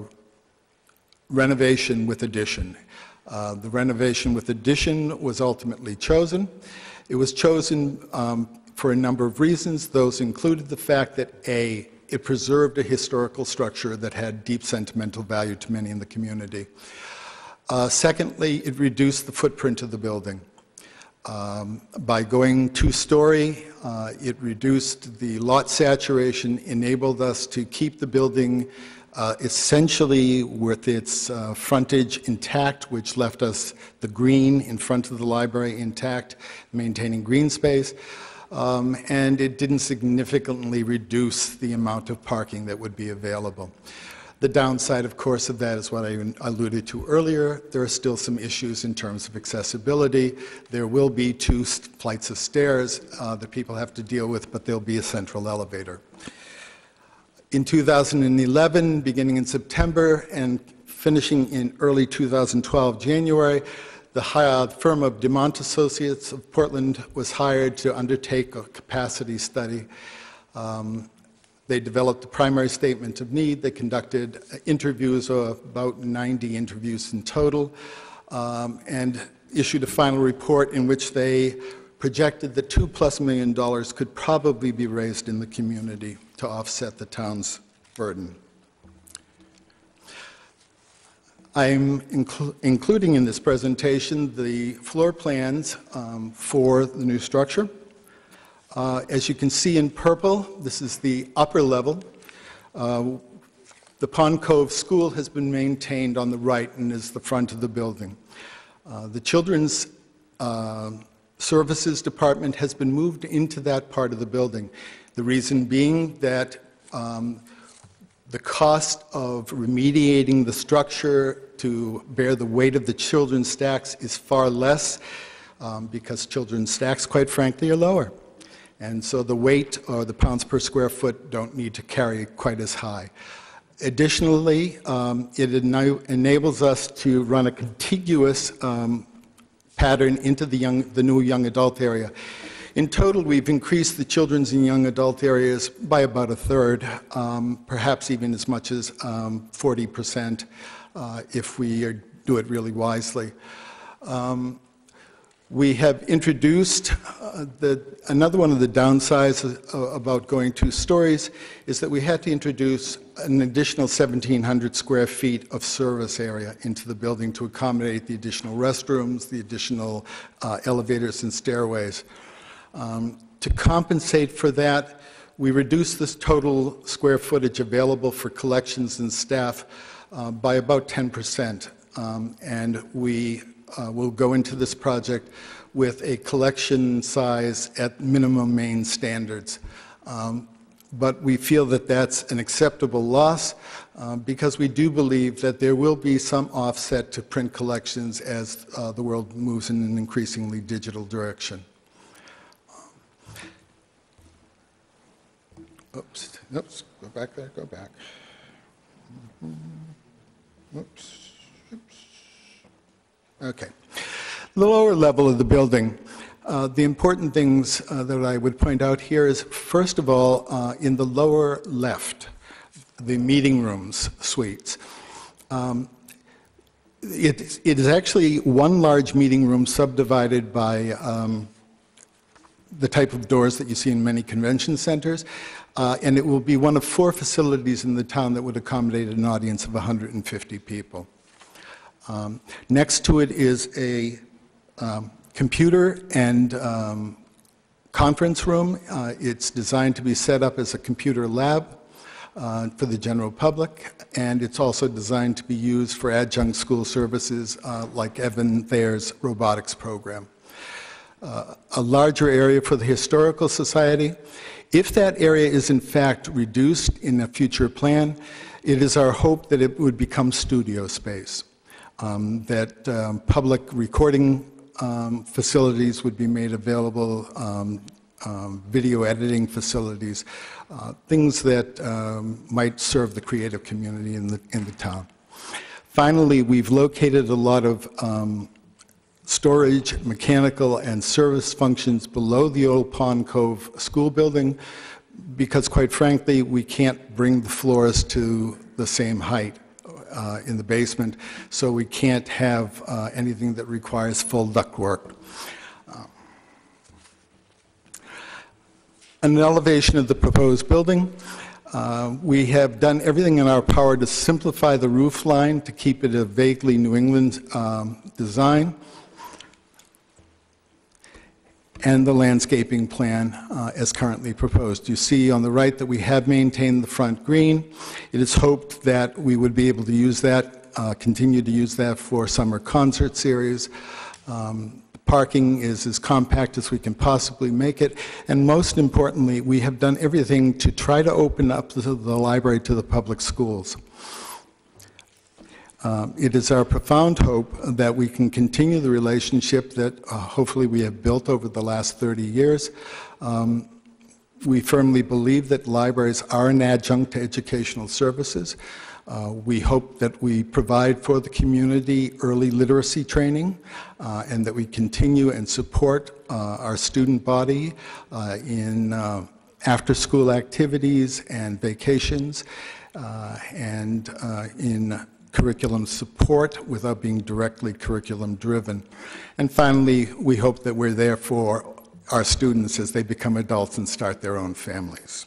renovation with addition. Uh, the renovation with addition was ultimately chosen. It was chosen um, for a number of reasons. Those included the fact that A, it preserved a historical structure that had deep sentimental value to many in the community. Uh, secondly, it reduced the footprint of the building. Um, by going two-story, uh, it reduced the lot saturation, enabled us to keep the building uh, essentially with its uh, frontage intact, which left us the green in front of the library intact, maintaining green space. Um, and it didn't significantly reduce the amount of parking that would be available. The downside, of course, of that is what I alluded to earlier. There are still some issues in terms of accessibility. There will be two flights of stairs uh, that people have to deal with, but there'll be a central elevator. In 2011, beginning in September and finishing in early 2012, January, the firm of DeMont Associates of Portland was hired to undertake a capacity study. Um, they developed a primary statement of need. They conducted interviews, uh, about 90 interviews in total, um, and issued a final report in which they projected that two plus million dollars could probably be raised in the community to offset the town's burden. I'm inclu including in this presentation the floor plans um, for the new structure. Uh, as you can see in purple, this is the upper level. Uh, the Pond Cove School has been maintained on the right and is the front of the building. Uh, the Children's uh, Services Department has been moved into that part of the building. The reason being that um, the cost of remediating the structure to bear the weight of the children's stacks is far less um, because children's stacks, quite frankly, are lower. And so the weight or the pounds per square foot don't need to carry quite as high. Additionally, um, it ena enables us to run a contiguous um, pattern into the, young, the new young adult area. In total, we've increased the children's and young adult areas by about a third, um, perhaps even as much as um, 40% uh, if we do it really wisely. Um, we have introduced uh, the, another one of the downsides uh, about going two stories is that we had to introduce an additional 1,700 square feet of service area into the building to accommodate the additional restrooms, the additional uh, elevators and stairways. Um, to compensate for that, we reduced this total square footage available for collections and staff uh, by about 10%. Um, and we uh, will go into this project with a collection size at minimum Maine standards. Um, but we feel that that's an acceptable loss uh, because we do believe that there will be some offset to print collections as uh, the world moves in an increasingly digital direction. Oops, oops, go back there, go back. Oops, oops. Okay. The lower level of the building, uh, the important things uh, that I would point out here is, first of all, uh, in the lower left, the meeting rooms suites. Um, It it is actually one large meeting room subdivided by um, the type of doors that you see in many convention centers, uh, and it will be one of four facilities in the town that would accommodate an audience of 150 people. Um, Next to it is a um, computer and um, conference room. Uh, It's designed to be set up as a computer lab uh, for the general public, and it's also designed to be used for adjunct school services uh, like Evan Thayer's robotics program. Uh, A larger area for the Historical Society. If that area is in fact reduced in a future plan, it is our hope that it would become studio space, um, that um, public recording um, facilities would be made available, um, um, video editing facilities, uh, things that um, might serve the creative community in the, in the town. Finally, we've located a lot of um, storage, mechanical, and service functions below the Old Pond Cove School Building because, quite frankly, we can't bring the floors to the same height uh, in the basement, so we can't have uh, anything that requires full ductwork. An elevation of the proposed building. Uh, We have done everything in our power to simplify the roof line to keep it a vaguely New England um, design. And the landscaping plan uh, as currently proposed. You see on the right that we have maintained the front green. It is hoped that we would be able to use that, uh, continue to use that for summer concert series. Um, Parking is as compact as we can possibly make it. And most importantly, we have done everything to try to open up the, the library to the public schools. Um, It is our profound hope that we can continue the relationship that uh, hopefully we have built over the last 30 years. Um, We firmly believe that libraries are an adjunct to educational services. Uh, We hope that we provide for the community early literacy training uh, and that we continue and support uh, our student body uh, in uh, after-school activities and vacations uh, and uh, in curriculum support without being directly curriculum-driven. And finally, we hope that we're there for our students as they become adults and start their own families.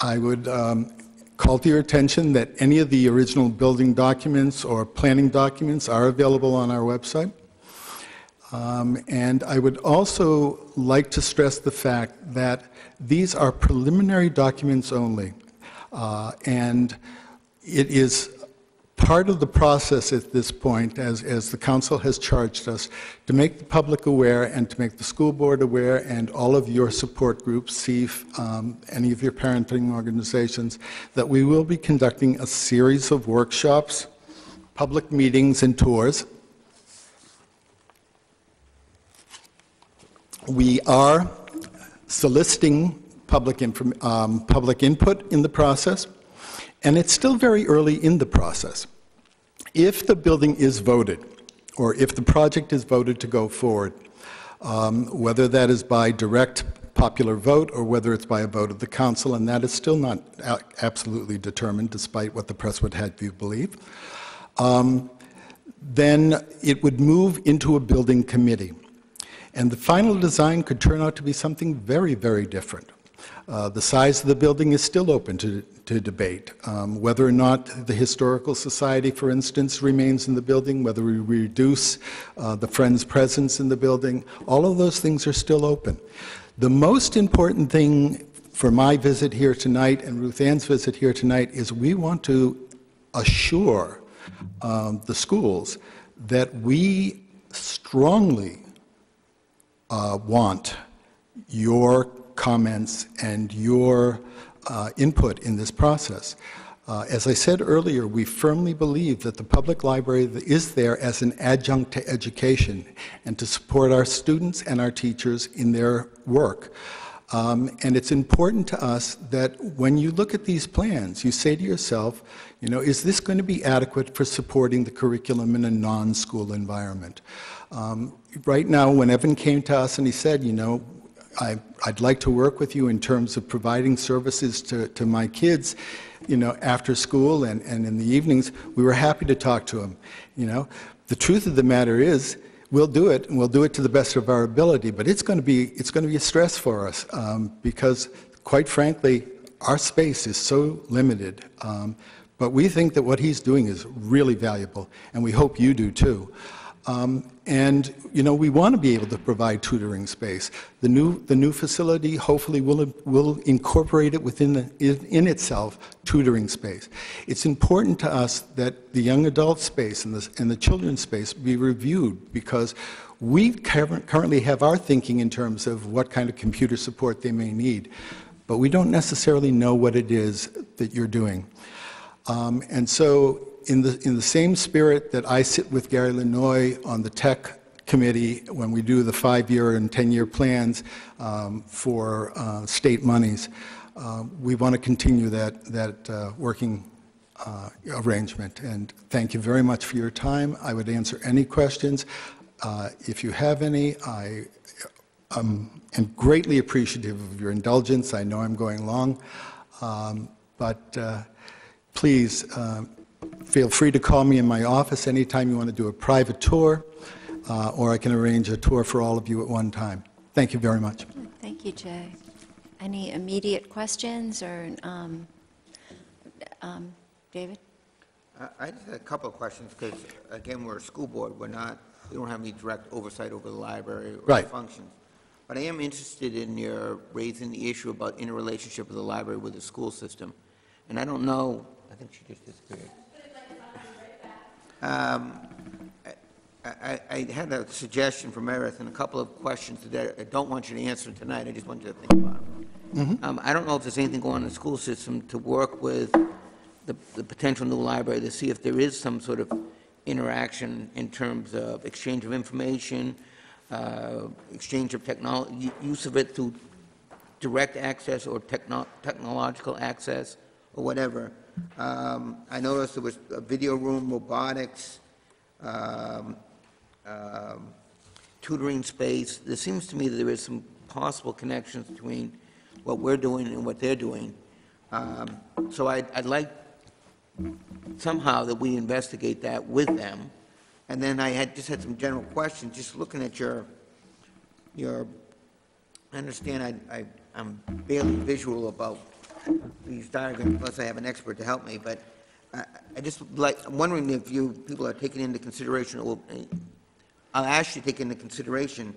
I would um, call to your attention that any of the original building documents or planning documents are available on our website. Um, And I would also like to stress the fact that these are preliminary documents only. Uh, And it is part of the process at this point, as, as the council has charged us, to make the public aware and to make the school board aware and all of your support groups, CEEF, um, any of your parenting organizations, that we will be conducting a series of workshops, public meetings, and tours. We are soliciting public, um, public input in the process. And it's still very early in the process. If the building is voted, or if the project is voted to go forward, um, whether that is by direct popular vote or whether it's by a vote of the council, and that is still not absolutely determined, despite what the press would have you believe, um, then it would move into a building committee. And the final design could turn out to be something very, very different. Uh, The size of the building is still open to, to debate. Um, Whether or not the Historical Society, for instance, remains in the building, whether we reduce uh, the Friends' presence in the building, all of those things are still open. The most important thing for my visit here tonight and Ruth Ann's visit here tonight is we want to assure um, the schools that we strongly uh, want your comments and your uh, input in this process. Uh, As I said earlier, we firmly believe that the public library is there as an adjunct to education and to support our students and our teachers in their work. Um, And it's important to us that when you look at these plans, you say to yourself, you know, is this going to be adequate for supporting the curriculum in a non-school environment? Um, Right now, when Evan came to us and he said, you know, I, I'd like to work with you in terms of providing services to, to my kids, you know, after school and, and in the evenings, we were happy to talk to them, you know. The truth of the matter is, we'll do it, and we'll do it to the best of our ability, but it's going to be, it's going to be a stress for us, um, because, quite frankly, our space is so limited. Um, but we think that what he's doing is really valuable, and we hope you do too. Um, and, you know, we want to be able to provide tutoring space. The new, the new facility hopefully will, will incorporate it within the, in, in itself tutoring space. It's important to us that the young adult space and the, and the children's space be reviewed because we currently have our thinking in terms of what kind of computer support they may need, but we don't necessarily know what it is that you're doing. Um, and so, in the, in the same spirit that I sit with Gary Lenoy on the tech committee when we do the five year and 10 year plans um, for uh, state monies, uh, we want to continue that, that uh, working uh, arrangement. And thank you very much for your time. I would answer any questions. Uh, if you have any, I um, am greatly appreciative of your indulgence. I know I'm going long, um, but uh, please feel free to call me in my office anytime you want to do a private tour, uh, or I can arrange a tour for all of you at one time. Thank you very much. Thank you, Jay. Any immediate questions or, um, um, David? I- I just had a couple of questions, because, again, we're a school board, we're not, we don't have any direct oversight over the library or Right. functions. But I am interested in your raising the issue about interrelationship of the library with the school system. And I don't know, I think she just disappeared. Um, I- I had a suggestion for Meredith and a couple of questions that I don't want you to answer tonight, I just want you to think about them. Um, I don't know if there's anything going on in the school system to work with the, the potential new library to see if there is some sort of interaction in terms of exchange of information, uh, exchange of technology, use of it through direct access or techno, technological access or whatever. Um, I noticed there was a video room, robotics, um, um, tutoring space. There seems to me that there is some possible connections between what we're doing and what they're doing. Um, So I'd, I'd like somehow that we investigate that with them. And then I had, just had some general questions, just looking at your, your, I understand I, I, I'm barely visual about these diagrams, unless I have an expert to help me, but I, I just like, I'm wondering if you, people are taking into consideration, I'll ask you to take into consideration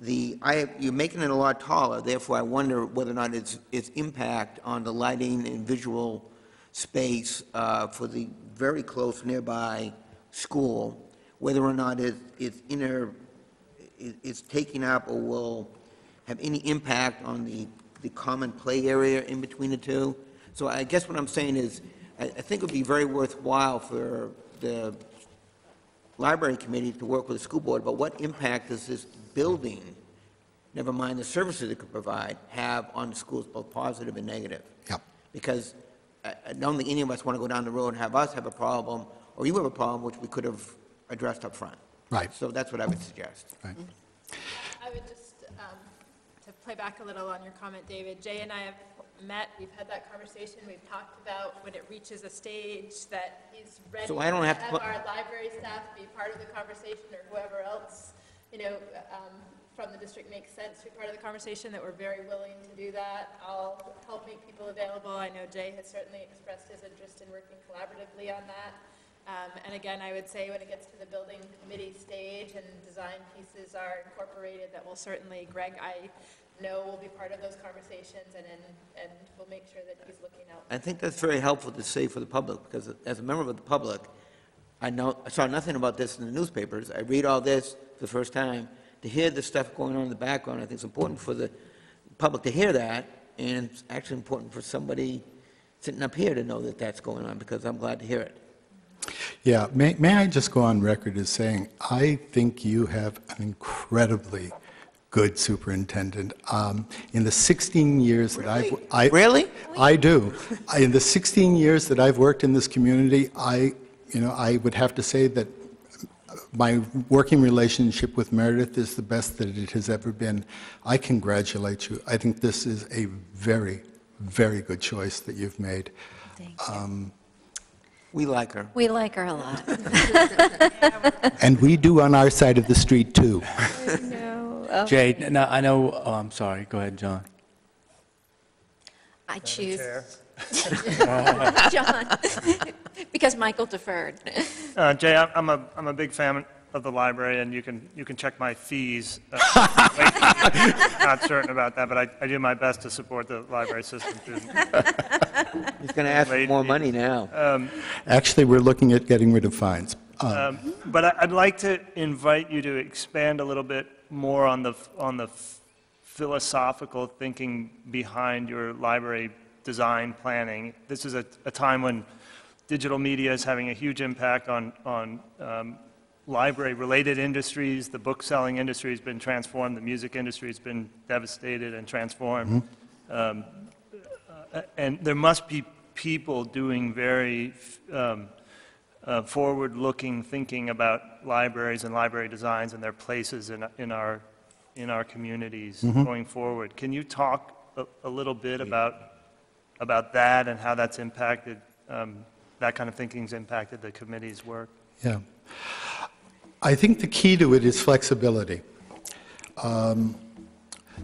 the, I, you're making it a lot taller, therefore I wonder whether or not it's, its impact on the lighting and visual space uh, for the very close nearby school, whether or not it, it's inner, it- it's taking up or will have any impact on the, the common play area in between the two. So I guess what I'm saying is, I, I think it would be very worthwhile for the library committee to work with the school board about what impact does this building, never mind the services it could provide, have on the schools, both positive and negative? Yep. Because I I don't think any of us want to go down the road and have us have a problem, or you have a problem, which we could have addressed up front. Right. So that's what I would suggest. Right. I would just, to play back a little on your comment, David, Jay and I have met, we've had that conversation, we've talked about when it reaches a stage that he's ready So I don't have to put- our library staff be part of the conversation, or whoever else, you know, um, from the district makes sense to be part of the conversation, that we're very willing to do that. I'll help make people available. I know Jay has certainly expressed his interest in working collaboratively on that. Um, And again, I would say when it gets to the building committee stage and design pieces are incorporated, that will certainly, Greg, I know will be part of those conversations, and, and and we'll make sure that he's looking out. I think that's very helpful to say for the public, because as a member of the public, I know, I saw nothing about this in the newspapers. I read all this for the first time. To hear the stuff going on in the background, I think it's important for the public to hear that, and it's actually important for somebody sitting up here to know that that's going on, because I'm glad to hear it. Yeah, may, may I just go on record as saying, I think you have an incredibly good superintendent. Um, in the 16 years that I've... I, Really? I do. I- In the 16 years that I've worked in this community, I, you know, I would have to say that my working relationship with Meredith is the best that it has ever been. I congratulate you. I think this is a very, very good choice that you've made. Thank Um, We like her. We like her a lot. <laughs> And we do on our side of the street, too. No. Jay, no, I know, oh, I'm sorry, go ahead, John. I choose. <laughs> John, <laughs> because Michael deferred. Uh, Jay, I'm- I'm a, I'm a big fan of the library, and you can, you can check my fees. Uh, <laughs> Not certain about that, but I, I do my best to support the library system through He's going to ask for Late more money now. Um, Actually, we're looking at getting rid of fines. Uh, Um, But I- I'd like to invite you to expand a little bit more on the, on the philosophical thinking behind your library design planning. This is a, a time when digital media is having a huge impact on, on um, library-related industries. The book-selling industry has been transformed, the music industry has been devastated and transformed. Um, uh, And there must be people doing very um, uh, forward-looking thinking about libraries and library designs and their places in, in our, in our communities Mhm. going forward. Can you talk a, a little bit about, about that and how that's impacted, um, that kind of thinking's impacted the committee's work? Yeah. I think the key to it is flexibility. Um,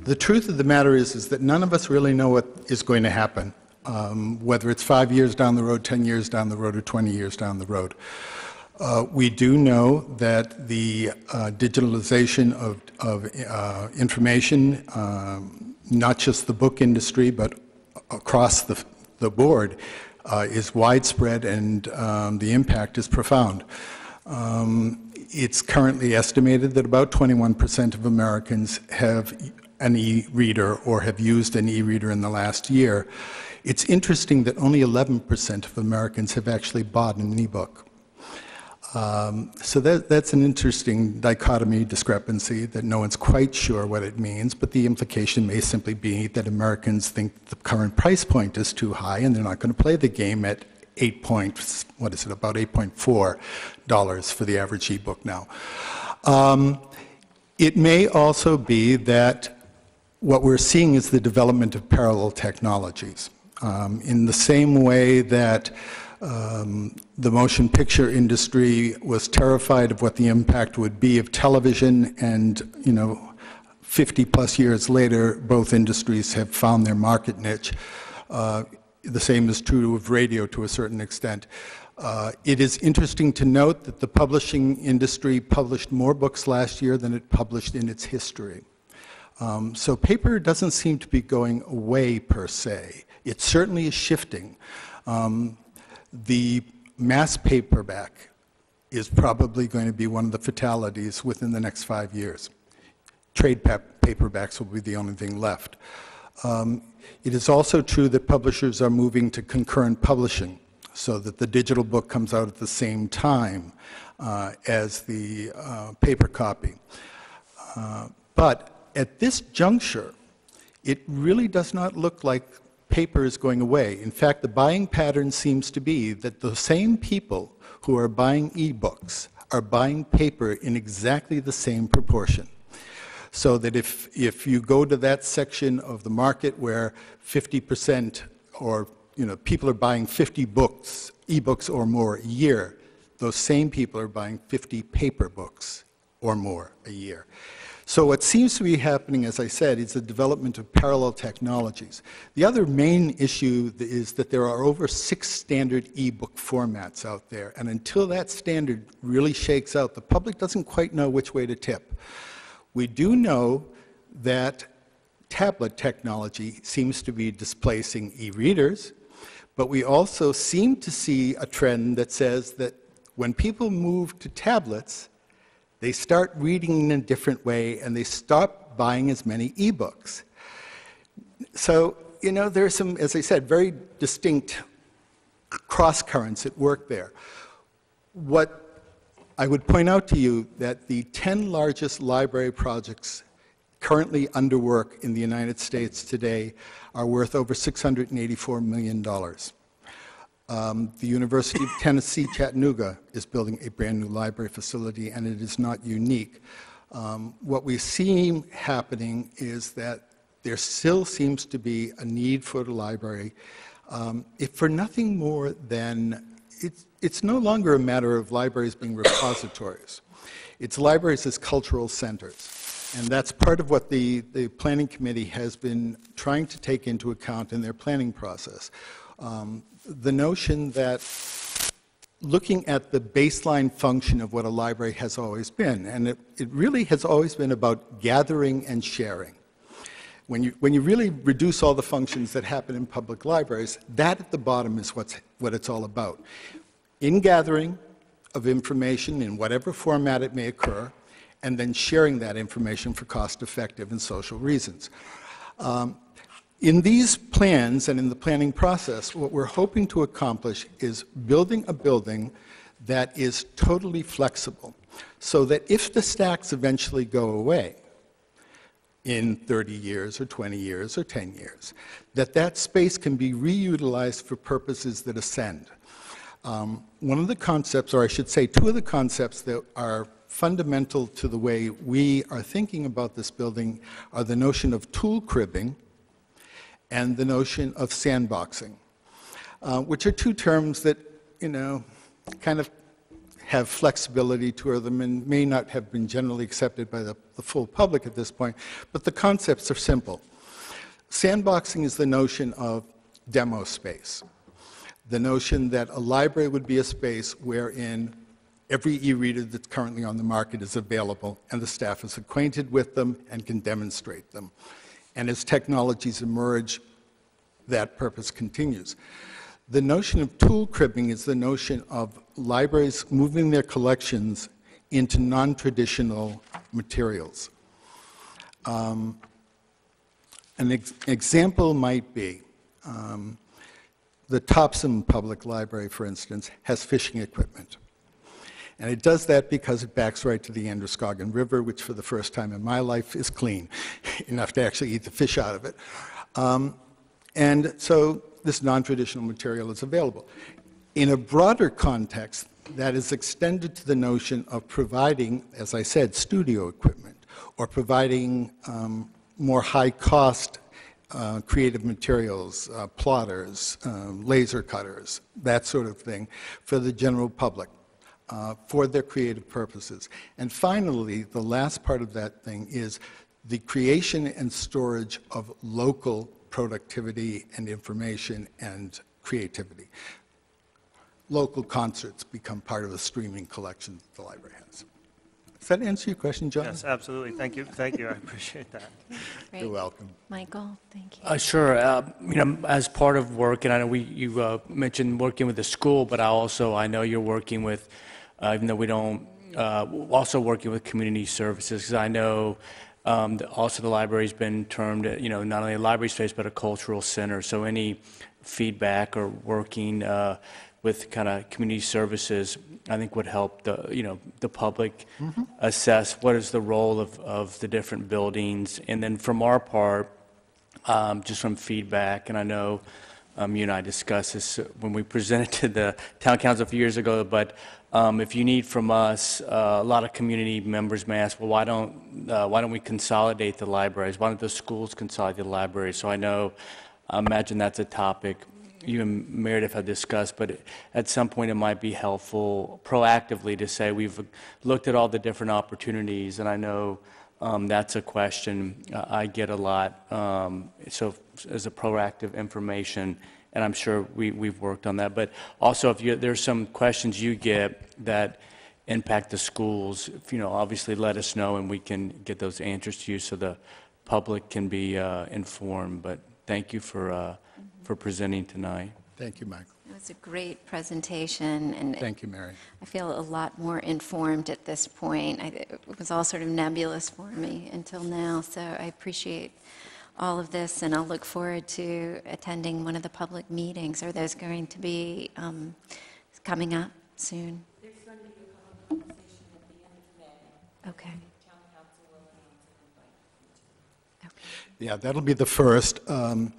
The truth of the matter is, is that none of us really know what is going to happen, um, whether it's five years down the road, 10 years down the road, or 20 years down the road. Uh, We do know that the uh, digitalization of, of uh, information, um, not just the book industry, but across the, the board, uh, is widespread and um, the impact is profound. Um, It's currently estimated that about 21% of Americans have an e-reader or have used an e-reader in the last year. It's interesting that only 11% of Americans have actually bought an e-book. Um, So that, that's an interesting dichotomy, discrepancy, that no one's quite sure what it means, but the implication may simply be that Americans think the current price point is too high and they're not going to play the game at 8 point, what is it, about 8.4 dollars for the average ebook now. Um, It may also be that what we're seeing is the development of parallel technologies. Um, in the same way that um, the motion picture industry was terrified of what the impact would be of television, and you know, 50 plus years later, both industries have found their market niche. Uh, the same is true of radio to a certain extent. Uh, It is interesting to note that the publishing industry published more books last year than it published in its history. Um, So paper doesn't seem to be going away per se. It certainly is shifting. Um, The mass paperback is probably going to be one of the fatalities within the next five years. Trade pap- paperbacks will be the only thing left. Um, It is also true that publishers are moving to concurrent publishing, so that the digital book comes out at the same time uh, as the uh, paper copy. Uh, But at this juncture, it really does not look like paper is going away. In fact, the buying pattern seems to be that the same people who are buying e-books are buying paper in exactly the same proportion. So that if, if you go to that section of the market where 50% or, you know, people are buying 50 books, e-books or more a year, those same people are buying 50 paper books or more a year. So what seems to be happening, as I said, is the development of parallel technologies. The other main issue is that there are over six standard e-book formats out there, and until that standard really shakes out, the public doesn't quite know which way to tip. We do know that tablet technology seems to be displacing e-readers, but we also seem to see a trend that says that when people move to tablets, they start reading in a different way and they stop buying as many ebooks. So, you know, there's some, as I said, very distinct cross currents at work there. What I would point out to you that the 10 largest library projects currently under work in the United States today are worth over $684 million. Um, The University of Tennessee Chattanooga is building a brand-new library facility, and it is not unique. Um, What we see happening is that there still seems to be a need for the library, um, if for nothing more than, it's, it's no longer a matter of libraries being repositories. It's libraries as cultural centers. And that's part of what the, the Planning Committee has been trying to take into account in their planning process. Um, The notion that looking at the baseline function of what a library has always been, and it, it really has always been about gathering and sharing. When you, when you really reduce all the functions that happen in public libraries, that at the bottom is what's, what it's all about. In gathering of information in whatever format it may occur, and then sharing that information for cost-effective and social reasons. Um, in these plans and in the planning process, what we're hoping to accomplish is building a building that is totally flexible, so that if the stacks eventually go away in 30 years or 20 years or 10 years, that that space can be reutilized for purposes that ascend. Um, one of the concepts, or I should say two of the concepts that are fundamental to the way we are thinking about this building are the notion of tool cribbing, and the notion of sandboxing, uh, which are two terms that, you know, kind of have flexibility to them and may not have been generally accepted by the, the full public at this point, but the concepts are simple. Sandboxing is the notion of demo space, the notion that a library would be a space wherein every e-reader that's currently on the market is available and the staff is acquainted with them and can demonstrate them. And as technologies emerge, that purpose continues. The notion of tool cribbing is the notion of libraries moving their collections into non-traditional materials. Um, an ex example might be um, the Topsham Public Library, for instance, has fishing equipment. And it does that because it backs right to the Androscoggin River, which for the first time in my life is clean, <laughs> enough to actually eat the fish out of it. Um, and so this non-traditional material is available. In a broader context, that is extended to the notion of providing, as I said, studio equipment, or providing um, more high-cost uh, creative materials, uh, plotters, um, laser cutters, that sort of thing, for the general public uh, for their creative purposes. And finally, the last part of that thing is the creation and storage of local productivity and information and creativity. Local concerts become part of the streaming collection that the library has. Does that answer your question, John? Yes, absolutely. Thank you, thank you, I appreciate that. Great. You're welcome. Michael, thank you. Uh, Sure. uh, You know, as part of work, and I know we, you uh, mentioned working with the school, but I also, I know you're working with, uh, even though we don't, uh, also working with community services, because I know um, that also the library's been termed, uh, you know, not only a library space, but a cultural center. So any feedback or working uh, with kind of community services, I think would help the, you know, the public assess what is the role of, of the different buildings. And then from our part, um, just from feedback, and I know um, you and I discussed this when we presented to the town council a few years ago, but um, if you need from us, uh, a lot of community members may ask, well, why don't, uh, why don't we consolidate the libraries? Why don't the schools consolidate the libraries? So I know, I imagine that's a topic you and Meredith have discussed, but at some point it might be helpful proactively to say, we've looked at all the different opportunities, and I know um, that's a question uh, I get a lot. Um, So as a proactive information, and I'm sure we, we've worked on that. But also, if you, there's some questions you get that impact the schools, if, you know, obviously let us know, and we can get those answers to you so the public can be uh, informed. But thank you for, uh, for presenting tonight. Thank you, Michael. It was a great presentation, and Thank you, Mary. I feel a lot more informed at this point. I- It was all sort of nebulous for me until now, so I appreciate all of this, and I'll look forward to attending one of the public meetings. Are those going to be um, coming up soon? There's going to be a public conversation at the end of May. Okay. Town council will announce an invite. Yeah, that'll be the first. Um,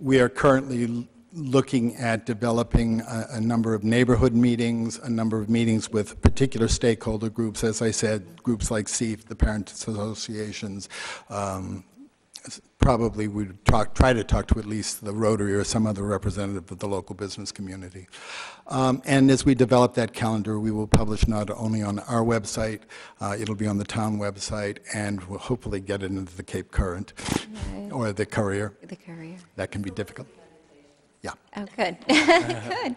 We are currently looking at developing a, a number of neighborhood meetings, a number of meetings with particular stakeholder groups, as I said, groups like CEEF, the parents associations. Um, Probably we'd talk, try to talk to at least the Rotary or some other representative of the local business community. Um, And as we develop that calendar, we will publish not only on our website, uh, it'll be on the town website, and we'll hopefully get it into the Cape Current Right. or the Courier. The Courier. That can be difficult. Yeah. Oh, good. <laughs> Good.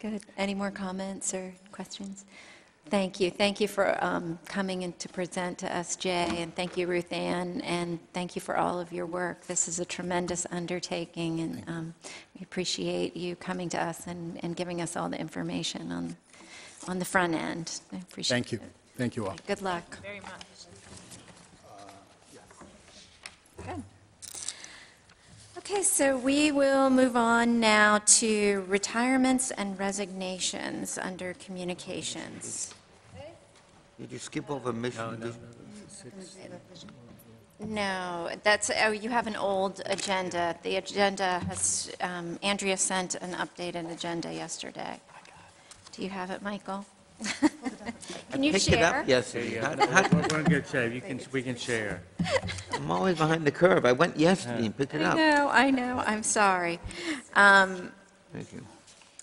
Good. Any more comments or questions? Thank you. Thank you for um, coming in to present to us, Jay, and thank you, Ruth Ann, and thank you for all of your work. This is a tremendous undertaking, and um, we appreciate you coming to us and and giving us all the information on, on the front end. I appreciate Thank you. it. Thank you all. Good luck. Very much. Good. Okay, so we will move on now to retirements and resignations under communications. Did you skip over mission? vision? No, that's, oh, you have an old agenda. The agenda has, um, Andrea sent an updated agenda yesterday. Do you have it, Michael? <laughs> Can you Picked it up share? yesterday. How- how- We're in good shape, you can, we can share. I'm always behind the curve. I went yesterday and picked it I up. know, I know, I'm sorry. Um, Thank you.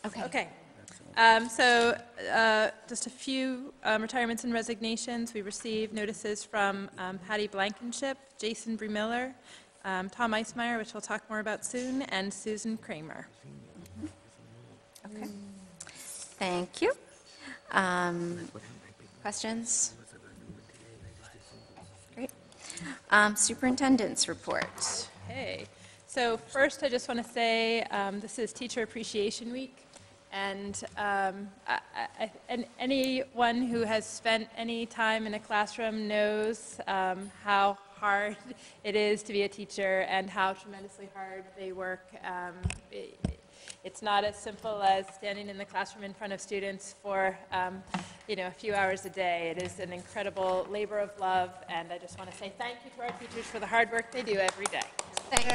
Okay. Okay. Um, So uh, just a few um, retirements and resignations. We received notices from um, Patty Blankenship, Jason Bremiller, um, Tom Eismeier, which we'll talk more about soon, and Susan Kramer. Okay. Thank you. Um, Questions? Great. Um, Superintendent's report. Okay, so first, I just want to say, um, this is Teacher Appreciation Week, and um, I- I- and anyone who has spent any time in a classroom knows um, how hard it is to be a teacher and how tremendously hard they work. Um, it- It's not as simple as standing in the classroom in front of students for, um, you know, a few hours a day. It is an incredible labor of love, and I just want to say thank you to our teachers for the hard work they do every day. Thank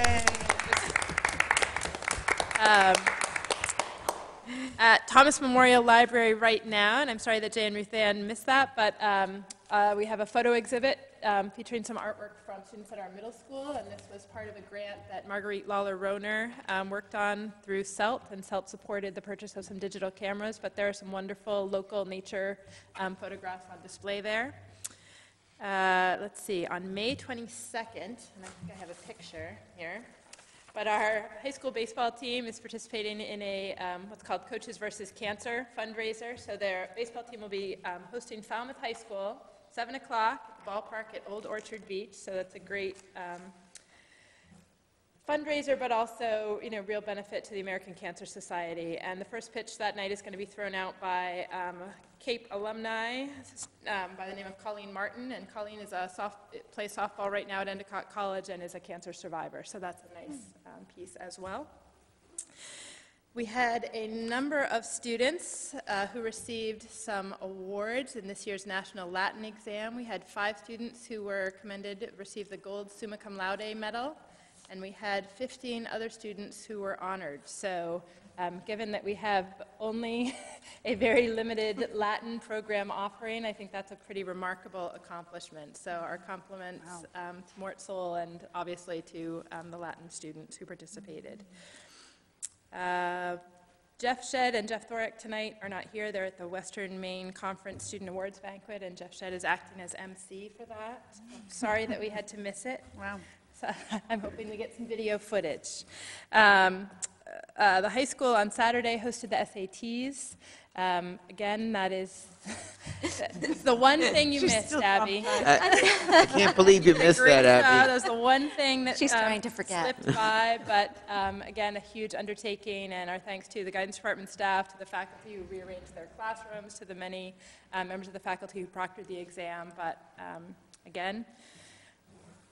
Um, At Thomas Memorial Library right now, and I'm sorry that Jay and Ruth Ann missed that, but um, uh, we have a photo exhibit um, featuring some artwork from students at our middle school, and this was part of a grant that Marguerite Lawler-Roner um, worked on through CELT, and CELT supported the purchase of some digital cameras, but there are some wonderful local nature um, photographs on display there. Uh, Let's see, on May 22nd, and I think I have a picture here, but our high school baseball team is participating in a, um, what's called Coaches versus Cancer fundraiser. So their baseball team will be um, hosting Falmouth High School, 7 o'clock, ballpark at Old Orchard Beach. So that's a great um, fundraiser, but also, you know, real benefit to the American Cancer Society. And the first pitch that night is going to be thrown out by um, Cape alumni um, by the name of Colleen Martin. And Colleen is a soft, plays softball right now at Endicott College and is a cancer survivor. So that's a nice um, piece as well. We had a number of students uh, who received some awards in this year's National Latin Exam. We had five students who were commended, received the Gold Summa Cum Laude Medal, and we had 15 other students who were honored. So um, given that we have only <laughs> a very limited Latin program offering, I think that's a pretty remarkable accomplishment. So our compliments um, to Mort Sol and obviously to um, the Latin students who participated. Uh, Jeff Shed and Jeff Thorek tonight are not here. They're at the Western Maine Conference Student Awards Banquet, and Jeff Shed is acting as MC for that. I'm Sorry that we had to miss it. Wow. So <laughs> I'm hoping we get some video footage. Um, uh, The high school on Saturday hosted the SATs. Um, Again, that is, <laughs> the one thing you She's missed, still Abby. I can't believe you missed Great that, job. Abby. That was the one thing that She's um, trying to forget. slipped by, but um, again, a huge undertaking, and our thanks to the guidance department staff, to the faculty who rearranged their classrooms, to the many um, members of the faculty who proctored the exam. But um, again,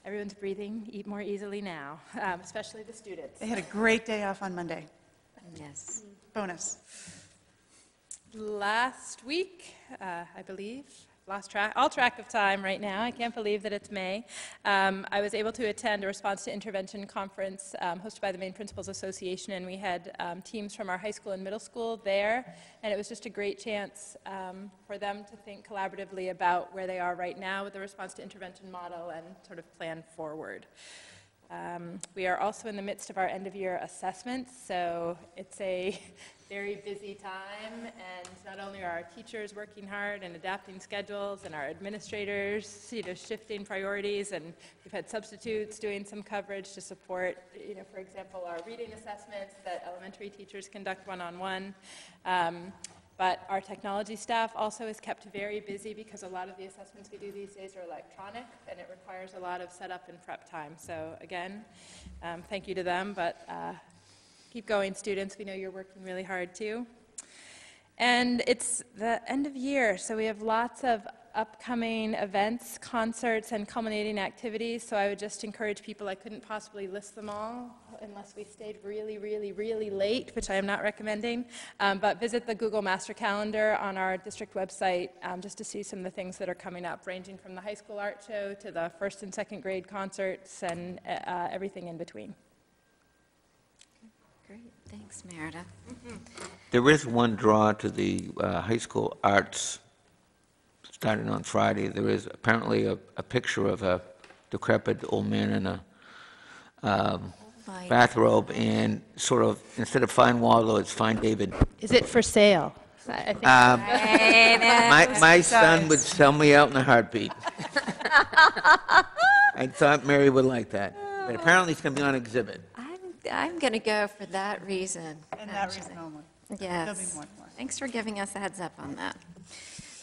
everyone's breathing eat more easily now, um, especially the students. They had a great day off on Monday. Yes. Bonus. Last week, uh, I believe, lost track, all track of time right now. I can't believe that it's May. Um, I was able to attend a response to intervention conference um, hosted by the Maine Principals Association, and we had um, teams from our high school and middle school there, and it was just a great chance um, for them to think collaboratively about where they are right now with the response to intervention model and sort of plan forward. Um, We are also in the midst of our end-of-year assessments, so it's a <laughs> very busy time, and not only are our teachers working hard and adapting schedules, and our administrators, you know, shifting priorities, and we've had substitutes doing some coverage to support, you know, for example, our reading assessments that elementary teachers conduct one-on-one. Um, But our technology staff also is kept very busy because a lot of the assessments we do these days are electronic, and it requires a lot of setup and prep time. So again, um, thank you to them, but uh, keep going, students. We know you're working really hard, too. And it's the end of year, so we have lots of upcoming events, concerts, and culminating activities. So I would just encourage people, I couldn't possibly list them all unless we stayed really, really, really late, which I am not recommending. Um, but visit the Google Master Calendar on our district website um, just to see some of the things that are coming up, ranging from the high school art show to the first and second grade concerts and uh, everything in between. Great, thanks, Meredith. There is one draw to the uh, high school arts starting on Friday. There is apparently a, a picture of a decrepit old man in a um, Right. bathrobe and sort of, instead of Find Waldo, it's Find David. Is it for sale? I I think Um, Hey, My, my son would sell me out in a heartbeat. <laughs> I thought Mary would like that, but apparently it's going to be on exhibit. I'm, I'm going to go for that reason. And that actually. reason only. Yes. There'll be more for. Thanks for giving us a heads up on that.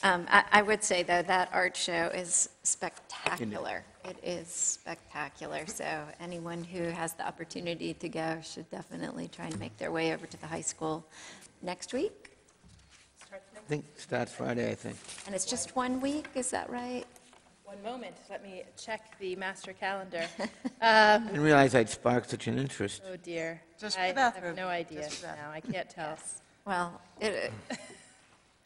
Um, I I would say, though, that art show is spectacular. It is spectacular, so anyone who has the opportunity to go should definitely try and make their way over to the high school next week. I think it starts Friday, I think. And it's just one week, is that right? One moment, let me check the master calendar. <laughs> I didn't realize I'd sparked such an interest. Oh dear. Just for I the bathroom. have no idea Just now, I can't tell. Well, it, <laughs>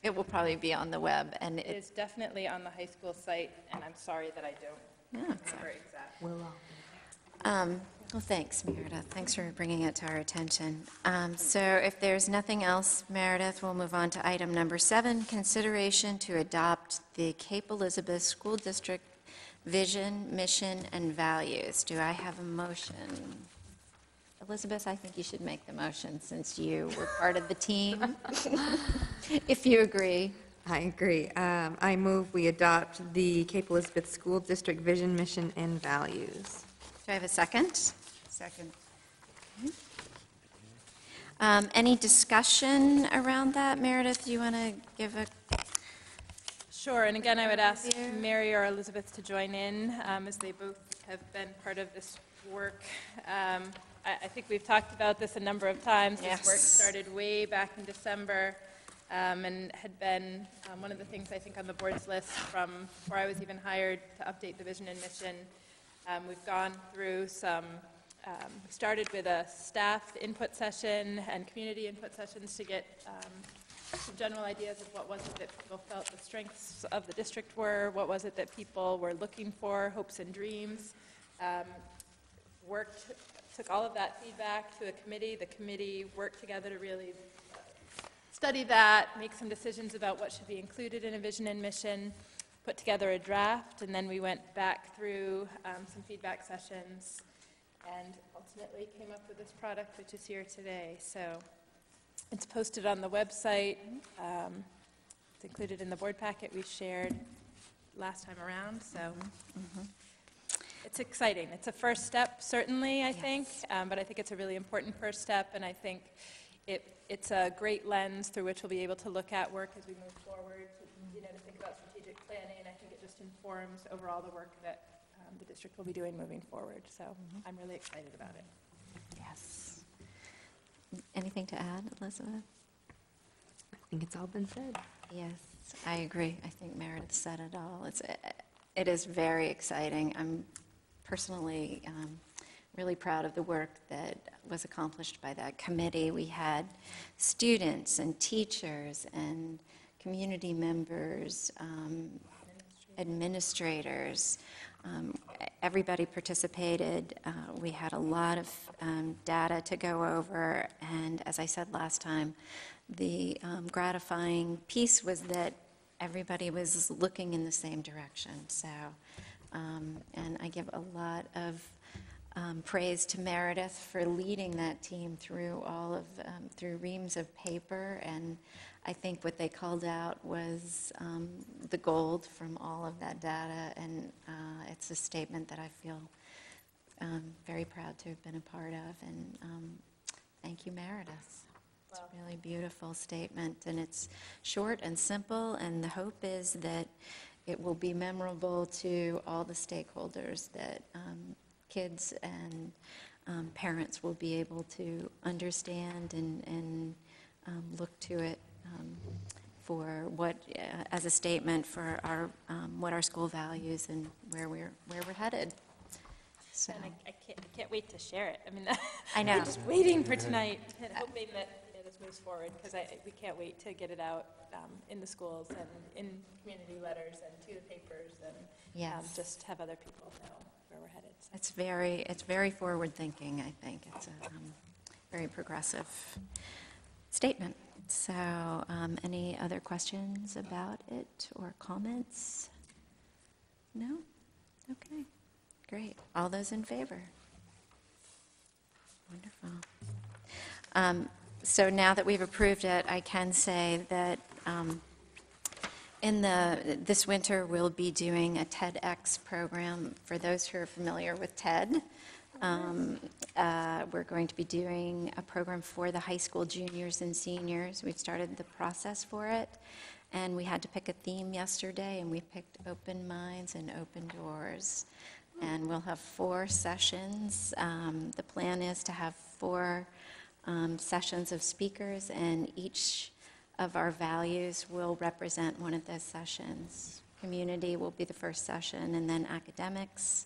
it will probably be on the web, and It it, is definitely on the high school site, and I'm sorry that I don't yeah, it's remember exact. Um, Well, thanks, Meredith. Thanks for bringing it to our attention. Um, So if there's nothing else, Meredith, we'll move on to item number seven, consideration to adopt the Cape Elizabeth School District vision, mission, and values. Do I have a motion? Elizabeth, I think you should make the motion since you were part of the team, <laughs> if you agree. I agree. Um, I move we adopt the Cape Elizabeth School District Vision, Mission, and Values. Do I have a second? Second. Um, Any discussion around that? Meredith, do you want to give a Sure, and again, I would ask Overview. Mary or Elizabeth to join in, um, as they both have been part of this work. Um, I I think we've talked about this a number of times. This work started way back in December um, and had been um, one of the things, I think, on the board's list from before I was even hired to update the vision and mission. Um, We've gone through some, um, we started with a staff input session and community input sessions to get um, some general ideas of what was it that people felt the strengths of the district were, what was it that people were looking for, hopes and dreams. Um, Worked, took all of that feedback to a committee. The committee worked together to really study that, make some decisions about what should be included in a vision and mission, put together a draft, and then we went back through um, some feedback sessions and ultimately came up with this product, which is here today. So it's posted on the website. Um, It's included in the board packet we shared last time around, so it's exciting. It's a first step, certainly, I think, um, but I think it's a really important first step, and I think it, it's a great lens through which we'll be able to look at work as we move forward, to, you know, to think about strategic planning. I think it just informs overall the work that um, the district will be doing moving forward, so I'm really excited about it. Yes. Anything to add, Elizabeth? I think it's all been said. Yes, I agree. I think Meredith said it all. It's, it is very exciting. I'm personally um, really proud of the work that was accomplished by that committee. We had students and teachers and community members, um, administrators. Um, Everybody participated. Uh, We had a lot of um, data to go over, and as I said last time, the um, gratifying piece was that everybody was looking in the same direction, so, um, and I give a lot of um, praise to Meredith for leading that team through all of, um, through reams of paper, and I think what they called out was um, the gold from all of that data, and uh, it's a statement that I feel um, very proud to have been a part of, and um, thank you, Meredith. It's a really beautiful statement, and it's short and simple, and the hope is that it will be memorable to all the stakeholders, that um, kids and um, parents will be able to understand and, and um, look to it um, for what, uh, as a statement for our, um, what our school values and where we're, where we're headed. So, And I, I can't, I can't wait to share it. I mean, <laughs> I know. I'm just waiting for tonight and hoping that you know, this moves forward because we can't wait to get it out um, in the schools and in community letters and to the papers and um, just have other people know where we're headed. So- It's very, it's very forward-thinking, I think. It's a um, very progressive statement. So, um, any other questions about it or comments? No? Okay, great. All those in favor? Wonderful. Um, So now that we've approved it, I can say that um, in the, this winter, we'll be doing a TEDx program. For those who are familiar with TED, um, uh, we're going to be doing a program for the high school juniors and seniors. We've started the process for it, and we had to pick a theme yesterday, and we picked open minds and open doors. And we'll have four sessions. Um, The plan is to have four um, sessions of speakers, and each of our values will represent one of those sessions. Community will be the first session, and then academics,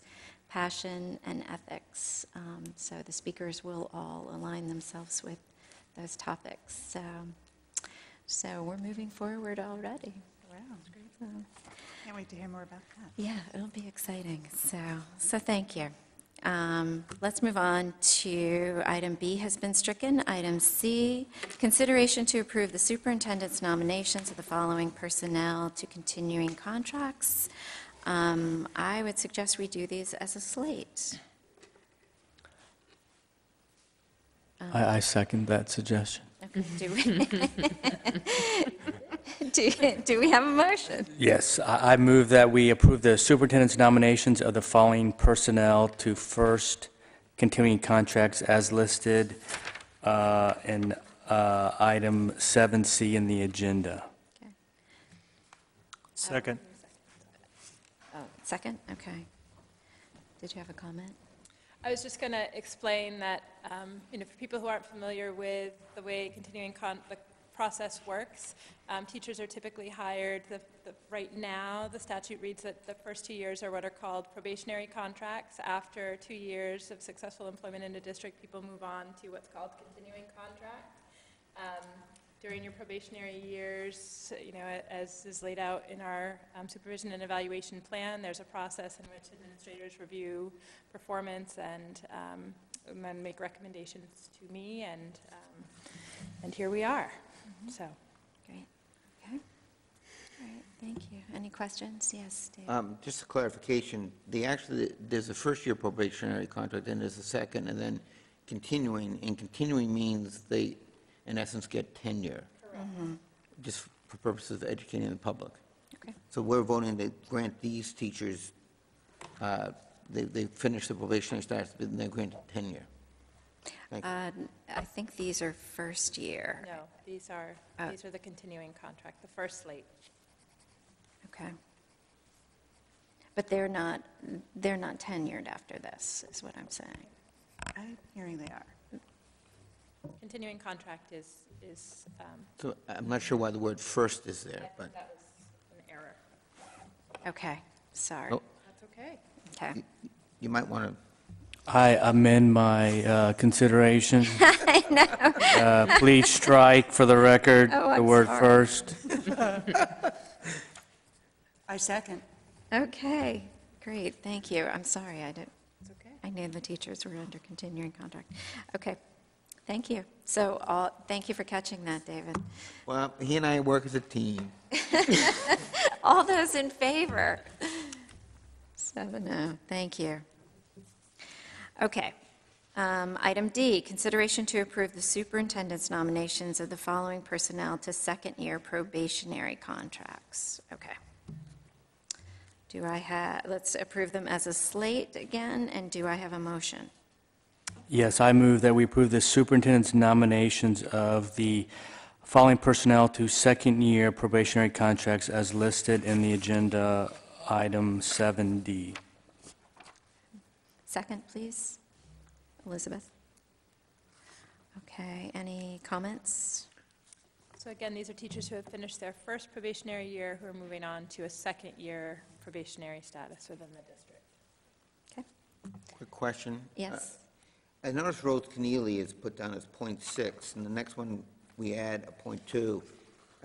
passion, and ethics. Um, So the speakers will all align themselves with those topics. So, so we're moving forward already. Wow, that's great. So, Can't wait to hear more about that. yeah, it'll be exciting. So, so thank you. Um, Let's move on to item B has been stricken. Item C, consideration to approve the superintendent's nominations of the following personnel to continuing contracts. Um, I would suggest we do these as a slate. I, I second that suggestion. Okay, do we? <laughs> <laughs> <laughs> Do do we have a motion? Yes, I, I move that we approve the superintendent's nominations of the following personnel to first continuing contracts as listed uh, in uh, item 7C in the agenda. Second. Oh, second? Okay. Did you have a comment? I was just going to explain that, um, you know, for people who aren't familiar with the way continuing con, the process works, um, teachers are typically hired, the, the, right now, the statute reads that the first two years are what are called probationary contracts. After two years of successful employment in a district, people move on to what's called continuing contract. Um, During your probationary years, you know, as is laid out in our um, supervision and evaluation plan, there's a process in which administrators review performance and, um, and then make recommendations to me, and, um, and here we are, so. Great. Okay. All right, thank you. Any questions? Yes, Dave? Um, Just a clarification, the actually, there's a first-year probationary contract, then there's a second, and then continuing, and continuing means they, in essence, get tenure, just for purposes of educating the public. Okay. So we're voting to grant these teachers, uh, they, they finish the probationary status, but then they're granted tenure. Thank you. Uh, I think these are first year. No, these are, Oh. these are the continuing contract, the first slate. Okay. But they're not, they're not tenured after this, is what I'm saying. I'm hearing they are. Continuing contract is, is, um, So I'm not sure why the word first is there, that but that was an error. Okay, sorry. Oh. That's okay. Okay. you might want to I amend my uh, consideration. <laughs> I know. Uh, Please strike for the record Oh, the I'm word sorry. first. I second. Okay, great, thank you. I'm sorry, I didn't, It's okay. I knew the teachers were under continuing contract. Okay, thank you. So, uh, thank you for catching that, David. Well, he and I work as a team. <laughs> All those in favor? Seven oh, thank you. Okay. Um, Item D, consideration to approve the superintendent's nominations of the following personnel to second-year probationary contracts. Okay. Do I have, let's approve them as a slate again, and do I have a motion? Yes, I move that we approve the superintendent's nominations of the following personnel to second-year probationary contracts as listed in the agenda item 7D. Second, please. Elizabeth? Okay, any comments? So again, these are teachers who have finished their first probationary year who are moving on to a second-year probationary status within the district. Okay, Quick question. yes? Uh, I noticed Rose Keneally is put down as point six, and the next one we add a point two.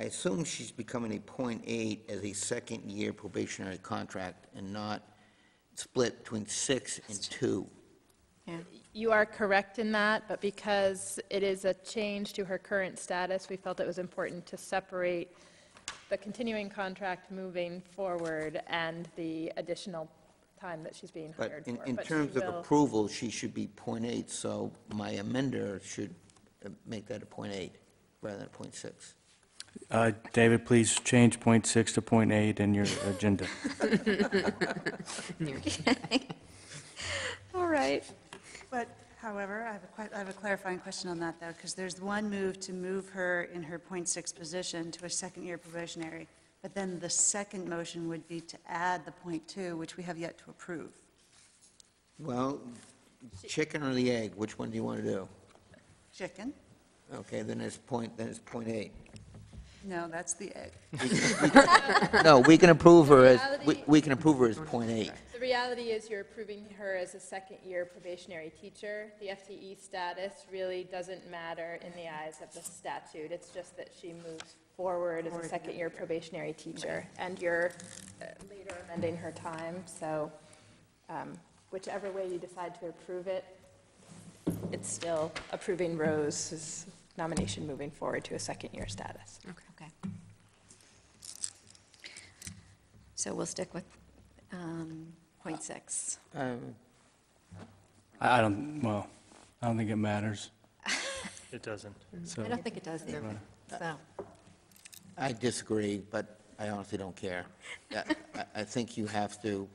I assume she's becoming a point eight as a second-year probationary contract and not split between six and two. Yeah. You are correct in that, but because it is a change to her current status, we felt it was important to separate the continuing contract moving forward and the additional time that she's being But hired for. in, in But she terms of will- approval, she should be point eight, so my amender should uh, make that a point eight rather than a point six. Uh, David, please change point six to point eight in your agenda. <laughs> <laughs> All right. But however, I have a, que- I have a clarifying question on that, though, because there's one move to move her in her .6 position to a second-year probationary, but then the second motion would be to add the .2, which we have yet to approve. Well, chicken or the egg, which one do you want to do? Chicken? Okay, then it's point, then it's point eight. No, that's the egg. <laughs> No, we can approve her as, we, we can approve her as point eight. The reality is you're approving her as a second-year probationary teacher. The FTE status really doesn't matter in the eyes of the statute. It's just that she moves forward as a second-year probationary teacher. And you're uh, later amending her time, so um, whichever way you decide to approve it, it's still approving Rose's nomination moving forward to a second-year status. Okay. So we'll stick with um, point six. Um, I I don't, well, I don't think it matters, <laughs> It doesn't. so. I don't think it does either, so. I disagree, but I honestly don't care. I, I- I think you have to,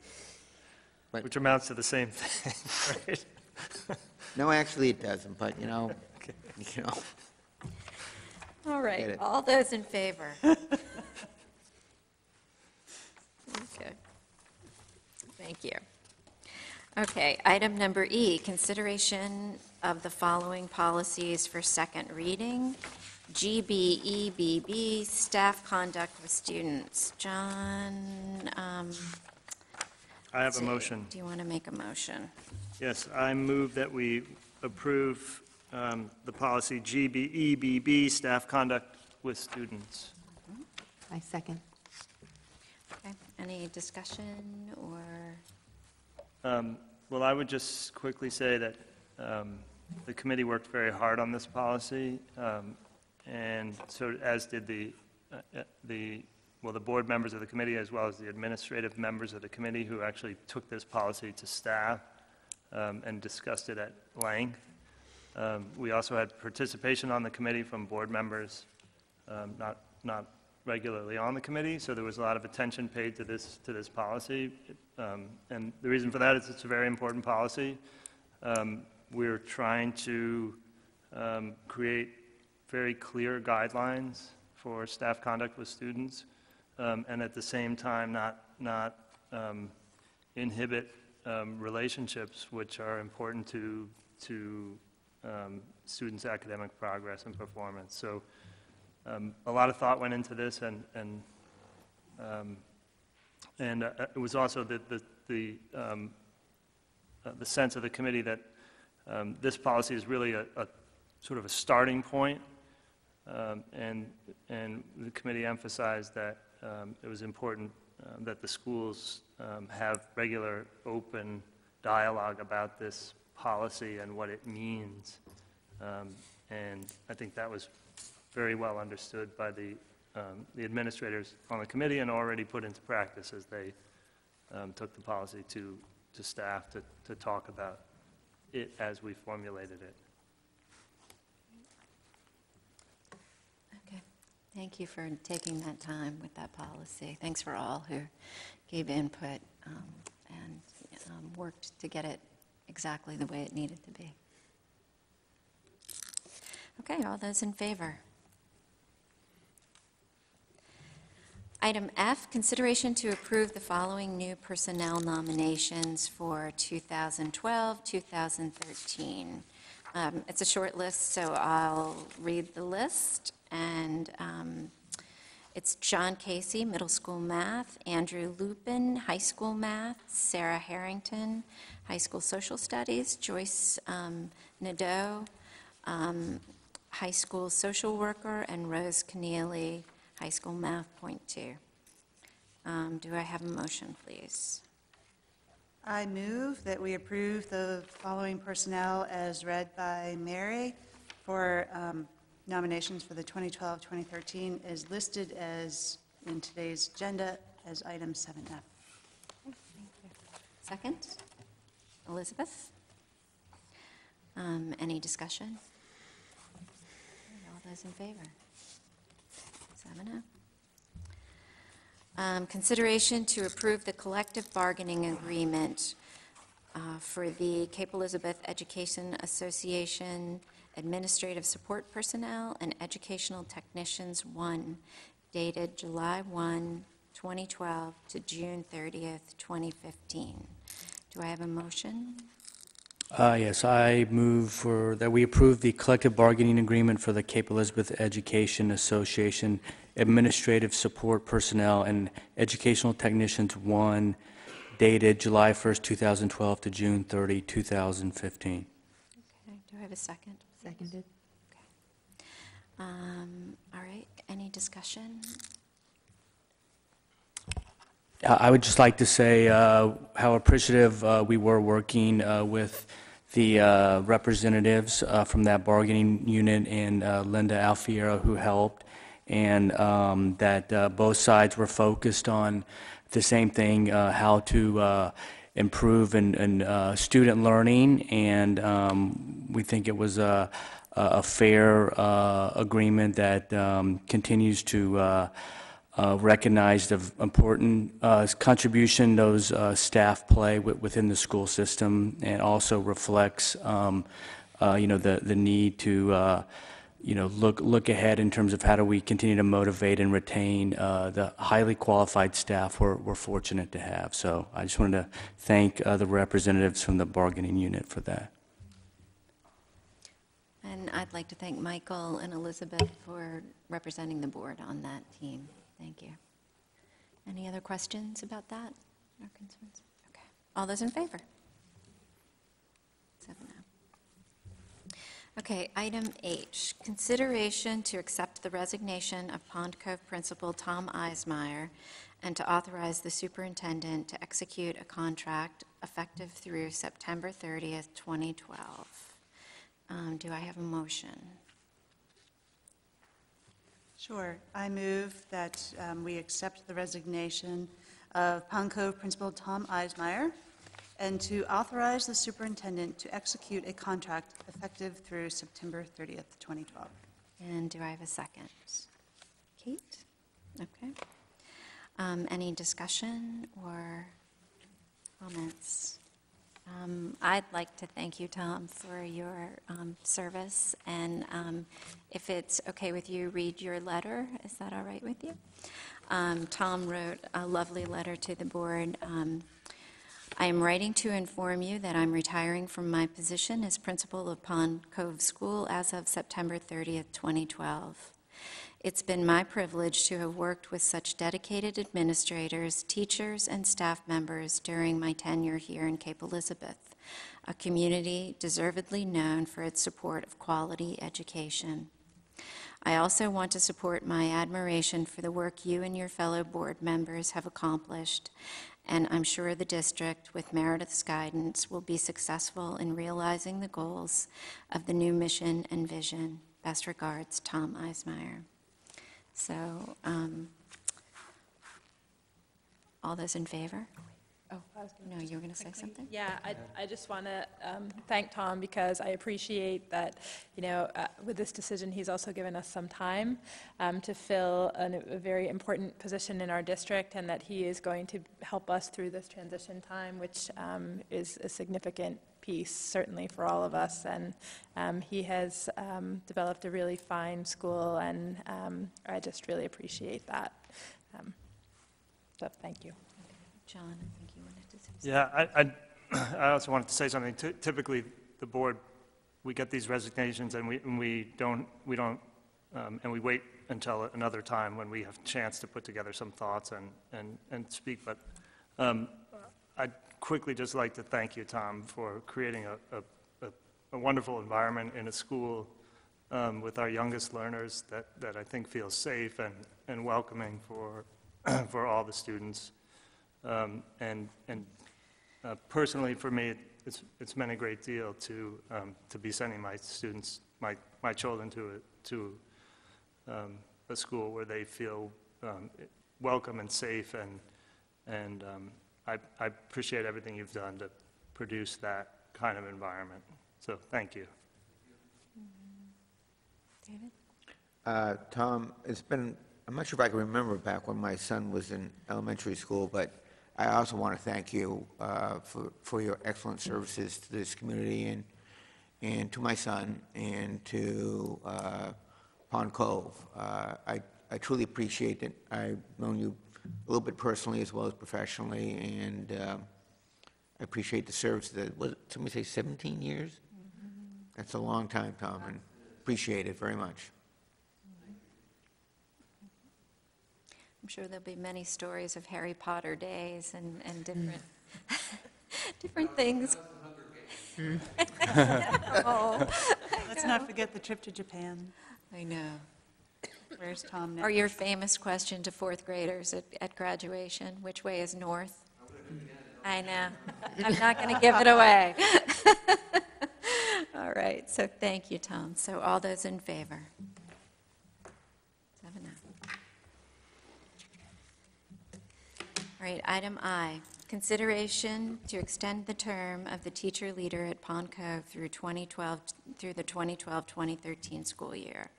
Which amounts to the same thing, <laughs> right? no, actually it doesn't, but you know, <laughs> you know, All Get right, it. all those in favor? <laughs> Okay. Thank you. Okay, item number E, consideration of the following policies for second reading. GBEBB, staff conduct with students. John, um, I have a do- motion. Do you want to make a motion? Yes, I move that we approve um, the policy GBEBB, staff conduct with students. I second. Okay, any discussion or, Um, Well, I would just quickly say that um, the committee worked very hard on this policy, um, and so, as did the, uh, uh, the, well, the board members of the committee, as well as the administrative members of the committee, who actually took this policy to staff um, and discussed it at length. Um, We also had participation on the committee from board members, um, not, not regularly on the committee, so there was a lot of attention paid to this, to this policy. Um, And the reason for that is it's a very important policy. Um, We're trying to um, create very clear guidelines for staff conduct with students, um, and at the same time, not, not inhibit relationships which are important to, to um, students' academic progress and performance. So um, a lot of thought went into this, and, and, um, and uh, it was also the, the, the, um, uh, the sense of the committee that um, this policy is really a, a sort of a starting point, um, and, and the committee emphasized that it was important that the schools have regular, open dialogue about this policy and what it means. Um, And I think that was very well understood by the, um, the administrators on the committee and already put into practice as they um, took the policy to, to staff to, to talk about it as we formulated it. Okay, thank you for taking that time with that policy. Thanks for all who gave input um, and um, worked to get it exactly the way it needed to be. Okay, all those in favor? Item F, consideration to approve the following new personnel nominations for 2012, 2013. Um, It's a short list, so I'll read the list. And um, it's John Casey, middle school math, Andrew Lupin, high school math, Sarah Harrington, high school social studies, Joyce um, Nadeau, um, high school social worker, and Rose Keneally, high school math point two. Um, Do I have a motion, please? I move that we approve the following personnel as read by Mary for um, nominations for the 2012-2013 is listed as in today's agenda as item 7F. Second? Elizabeth? Um, Any discussion? All those in favor? Seven. Um, Consideration to approve the collective bargaining agreement uh, for the Cape Elizabeth Education Association Administrative Support Personnel and Educational Technicians 1 dated July 1, 2012 to June 30th, 2015. Do I have a motion? Uh, Yes, I move for, that we approve the collective bargaining agreement for the Cape Elizabeth Education Association Administrative Support Personnel and Educational Technicians 1 dated July 1st, 2012 to June 30, 2015. Okay, do I have a second? Seconded. Um, All right, any discussion? I would just like to say uh, how appreciative uh, we were working uh, with the uh, representatives uh, from that bargaining unit and uh, Linda Alfiero who helped, and um, that both sides were focused on the same thing, how to improve in, in student learning, and um, we think it was a, a fair agreement that um, continues to uh, recognize the important uh, contribution those uh, staff play within the school system, and also reflects, um, uh, you know, the, the need to, uh, you know, look, look ahead in terms of how do we continue to motivate and retain uh, the highly qualified staff we're, we're fortunate to have. So I just wanted to thank the representatives from the bargaining unit for that. And I'd like to thank Michael and Elizabeth for representing the board on that team. Thank you. Any other questions about that or concerns? Okay. All those in favor? Seven oh. Okay, item H, consideration to accept the resignation of Pond Cove Principal Tom Eismeier and to authorize the superintendent to execute a contract effective through September 30th, 2012. Um, Do I have a motion? Sure. I move that um, we accept the resignation of Pond Cove Principal Tom Eismeier and to authorize the superintendent to execute a contract effective through September 30th, 2012. And do I have a second? Kate? Okay. Um, Any discussion or comments? Um, I'd like to thank you, Tom, for your um, service, and um, if it's okay with you, read your letter. Is that all right with you? Um, Tom wrote a lovely letter to the board. Um, I am writing to inform you that I'm retiring from my position as principal of Pond Cove School as of September 30th, 2012. It's been my privilege to have worked with such dedicated administrators, teachers, and staff members during my tenure here in Cape Elizabeth, a community deservedly known for its support of quality education. I also want to support my admiration for the work you and your fellow board members have accomplished, and I'm sure the district, with Meredith's guidance, will be successful in realizing the goals of the new mission and vision. Best regards, Tom Eismeier. So, um, all those in favor? Oh, I was gonna No, you were going to say something? Yeah, I, I just want to thank Tom because I appreciate that, you know, uh, with this decision, he's also given us some time um, to fill an- a very important position in our district and that he is going to help us through this transition time, which um, is a significant piece, certainly for all of us. And um, he has um, developed a really fine school, and um, I just really appreciate that. Um, So, thank you. John, I think you wanted to say something. Yeah, I, I, <clears throat> I also wanted to say something. Ty- Typically, the board, we get these resignations and we, and we don't, we don't, um, and we wait until another time when we have a chance to put together some thoughts and, and, and speak. But um, I'd quickly just like to thank you, Tom, for creating a, a, a- a wonderful environment in a school um, with our youngest learners that, that I think feels safe and, and welcoming for, <clears throat> for all the students. Um, And, and uh, personally, for me, it's, it's meant a great deal to, um, to be sending my students, my, my children to, a- to um, a school where they feel um, welcome and safe, and, and um, I, I appreciate everything you've done to produce that kind of environment. So, thank you. David? Uh, Tom, it's been, I'm not sure if I can remember back when my son was in elementary school, but I also want to thank you uh, for, for your excellent services to this community and, and to my son and to uh, Pond Cove. Uh, I, I truly appreciate it. I've known you a little bit personally as well as professionally, and uh, I appreciate the service that, was, somebody say 17 years? That's a long time, Tom, and appreciate it very much. I'm sure there'll be many stories of Harry Potter days and, and different, <laughs> different things. <laughs> Oh, Let's not forget the trip to Japan. I know. Where's Tom now? Or your famous question to fourth graders at, at graduation, which way is north? I know. I'm not going to give it away. <laughs> All right, so thank you, Tom. So all those in favor? Seven oh. All right, item I, consideration to extend the term of the teacher leader at Pond Cove through 2012, through the 2012-2013 school year.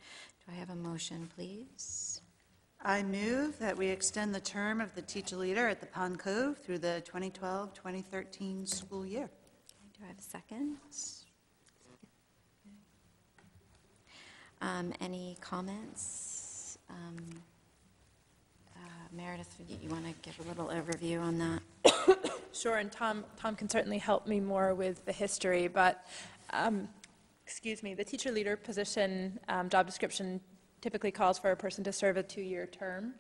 Do I have a motion, please? I move that we extend the term of the teacher leader at the Pond Cove through the 2012-2013 school year. Do I have a second? Um, Any comments? Um, uh, Meredith, you want to give a little overview on that? <coughs> Sure, and Tom, Tom can certainly help me more with the history, but, um, excuse me, the teacher leader position, um, job description typically calls for a person to serve a two-year term.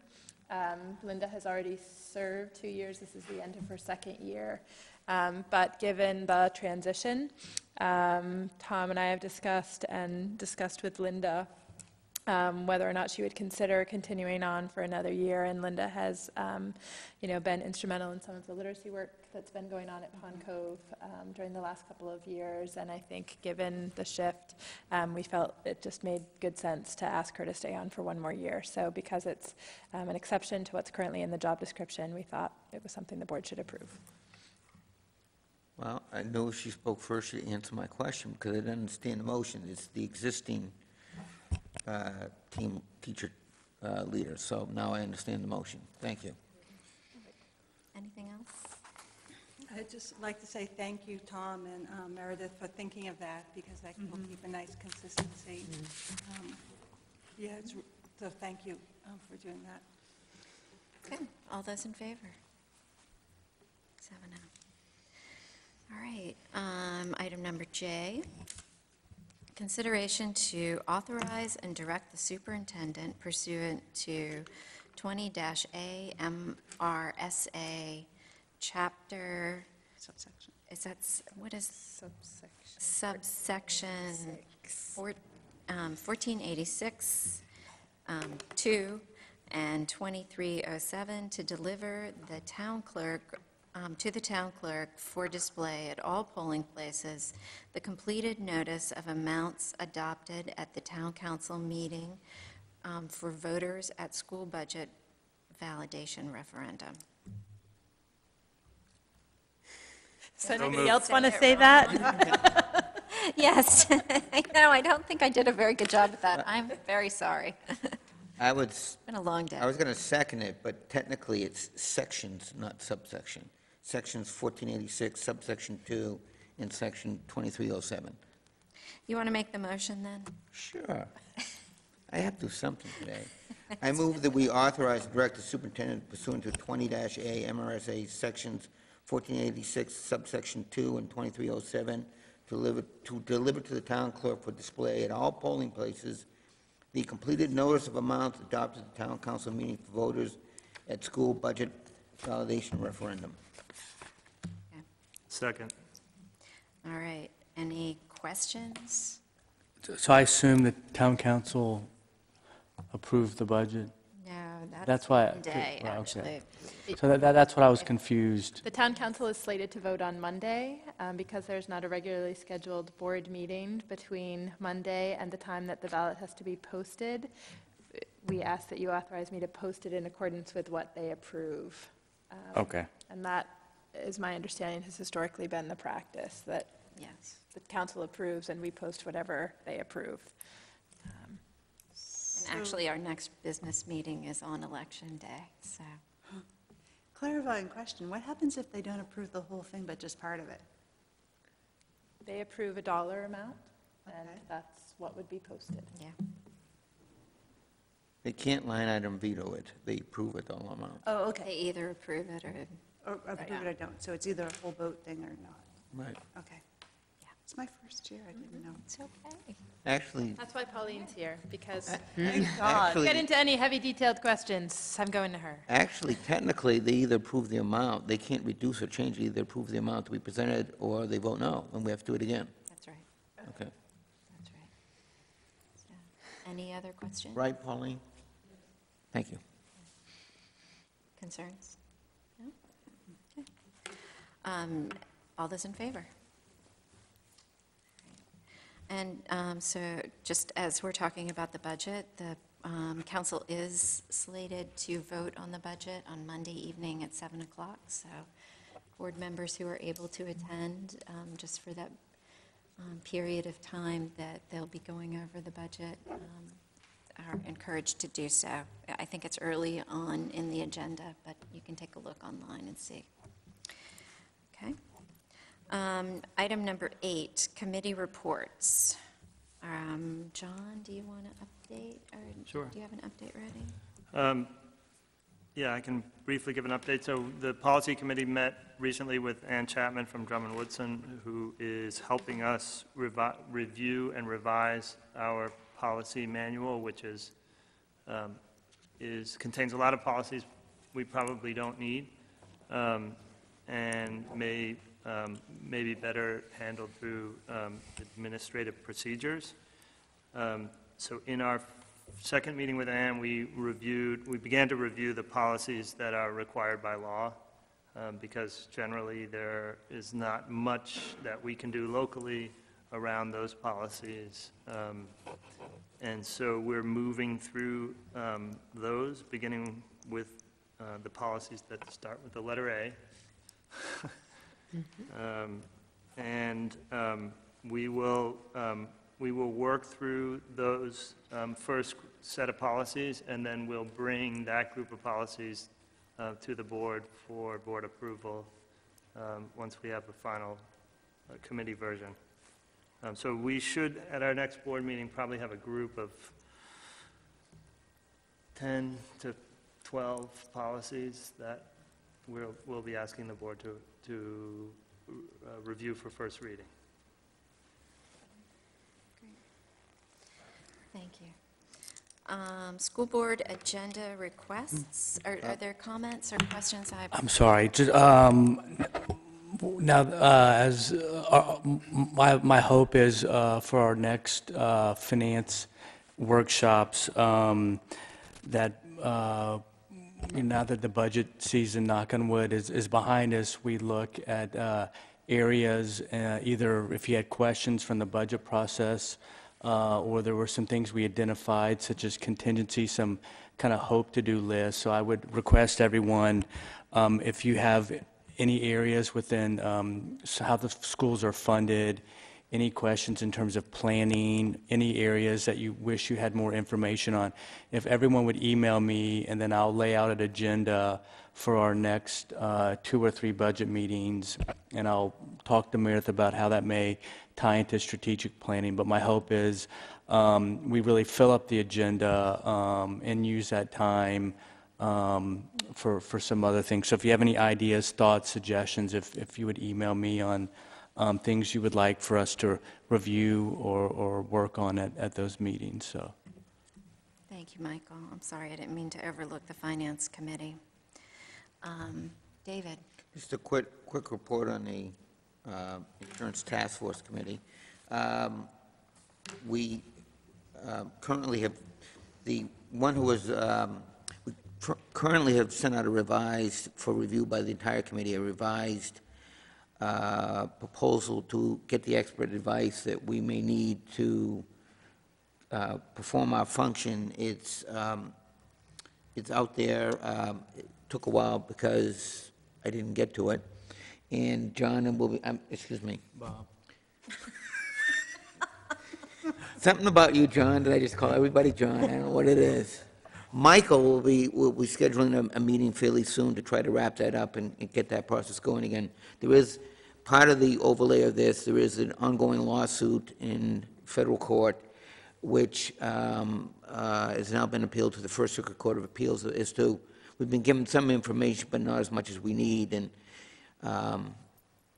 Um, Linda has already served two years, this is the end of her second year. Um, But given the transition, um, Tom and I have discussed and discussed with Linda um, whether or not she would consider continuing on for another year. And Linda has, um, you know, been instrumental in some of the literacy work that's been going on at Pond Cove um, during the last couple of years. And I think, given the shift, um, we felt it just made good sense to ask her to stay on for one more year. So because it's um, an exception to what's currently in the job description, we thought it was something the board should approve. Well, I know she spoke first, she answered my question, because I didn't understand the motion. It's the existing uh, team teacher uh, leader, so now I understand the motion. Thank you. Anything else? I'd just like to say thank you, Tom and um, Meredith, for thinking of that, because that will keep a nice consistency. Um, Yeah, it's, so thank you um, for doing that. Okay, all those in favor? Seven oh. All right, um, item number J, consideration to authorize and direct the superintendent pursuant to 20-A MRSA, Chapter, Subsection. is that, s- what is? Subsection. Subsection four- um, 1486 um, 2 and 2307 to deliver the town clerk, um, to the town clerk for display at all polling places, the completed notice of amounts adopted at the town council meeting um, for voters at school budget validation referendum. Does So anybody else want to say that? <laughs> <laughs> Yes, <laughs> no, I don't think I did a very good job with that. I'm very sorry. I would, s- been a long day. I was going to second it, but technically it's sections, not subsection. Sections 1486, subsection 2, and section 2307. You want to make the motion then? Sure. I have to do something today. I move that we authorize and direct the Director Superintendent pursuant to 20-A MRSA Sections 1486 subsection 2 and 2307 to deliver, to deliver to the town clerk for display at all polling places the completed notice of amounts adopted at the town council meeting for voters at school budget validation referendum. Second. All right, any questions? So I assume the town council approved the budget? No, that's That's why. Monday, well, okay. actually. So that, that- that's what I was confused. The town council is slated to vote on Monday, um, because there's not a regularly scheduled board meeting between Monday and the time that the ballot has to be posted. We ask that you authorize me to post it in accordance with what they approve. Um, Okay. And that is my understanding, has historically been the practice, that Yes. the council approves and we post whatever they approve. Um, And actually, our next business meeting is on Election Day, so. <gasps> Clarifying question, what happens if they don't approve the whole thing, but just part of it? They approve a dollar amount, and Okay. that's what would be posted. Yeah. They can't line item veto it, they approve it all amount. Oh, They okay. either approve it or, Or approve it or don't, so it's either a full vote thing or not. Right. Okay. Yeah. It's my first year, I didn't know. it's okay. Actually, That's why Pauline's here, because <laughs> hmm? Thank God. actually. get into any heavy detailed questions, I'm going to her. Actually, technically, they either approve the amount, they can't reduce or change, they either approve the amount to be presented, or they vote no, and we have to do it again. That's right, Okay. that's right. So, Any other questions? Right, Pauline? Thank you. Concerns? Um, All those in favor? And um, so, just as we're talking about the budget, the um, council is slated to vote on the budget on Monday evening at 7 o'clock, so board members who are able to attend, um, just for that um, period of time that they'll be going over the budget, um, are encouraged to do so. I think it's early on in the agenda, but you can take a look online and see. Okay. Um, Item number eight, committee reports. Um, John, do you want to update, or Sure. do you have an update ready? Um, Yeah, I can briefly give an update. So the policy committee met recently with Ann Chapman from Drummond Woodsum, who is helping us revi- review and revise our policy manual, which is, um, is, contains a lot of policies we probably don't need, um, and may, um, may be better handled through um, administrative procedures. Um, So in our second meeting with Ann, we reviewed, we began to review the policies that are required by law, um, because generally there is not much that we can do locally around those policies. Um, And so we're moving through um, those, beginning with uh, the policies that start with the letter A. <laughs> Um, And um, we will, um, we will work through those um, first set of policies, and then we'll bring that group of policies uh, to the board for board approval um, once we have the final uh, committee version. So we should, at our next board meeting, probably have a group of 10 to 12 policies that we'll, we'll be asking the board to, to uh, review for first reading. Thank you. Um, School board agenda requests, are are there comments or questions? I I'm sorry, just, um, now, uh, as, uh, my, my hope is, uh, for our next, uh, finance, workshops um, that, uh, now that the budget season, knock on wood, is is behind us, we look at uh, areas, uh, either if you had questions from the budget process, uh, or there were some things we identified, such as contingency, some kind of hope-to-do list. So I would request everyone, um, if you have any areas within um, how the schools are funded, any questions in terms of planning, any areas that you wish you had more information on, if everyone would email me, and then I'll lay out an agenda for our next uh, two or three budget meetings, and I'll talk to Meredith about how that may tie into strategic planning. But my hope is um, we really fill up the agenda um, and use that time um, for, for some other things. So if you have any ideas, thoughts, suggestions, if, if you would email me on um, things you would like for us to review or, or work on at, at those meetings, so. Thank you, Michael. I'm sorry, I didn't mean to overlook the Finance Committee. Um, David? Just a quick, quick report on the uh, Insurance Task Force Committee. Um, We uh, currently have, the one who was, um, we currently have sent out a revised, for review by the entire committee, a revised uh, proposal to get the expert advice that we may need to uh, perform our function. It's, um, it's out there. Um, It took a while because I didn't get to it. And John and will be, um, excuse me. Bob. <laughs> Something about you, John, did I just call everybody John? I don't know what it is. Michael will be, will be scheduling a, a meeting fairly soon to try to wrap that up and, and get that process going again. There is, part of the overlay of this, there is an ongoing lawsuit in federal court, which um, uh, has now been appealed to the First Circuit Court of Appeals as to, we've been given some information, but not as much as we need, and um,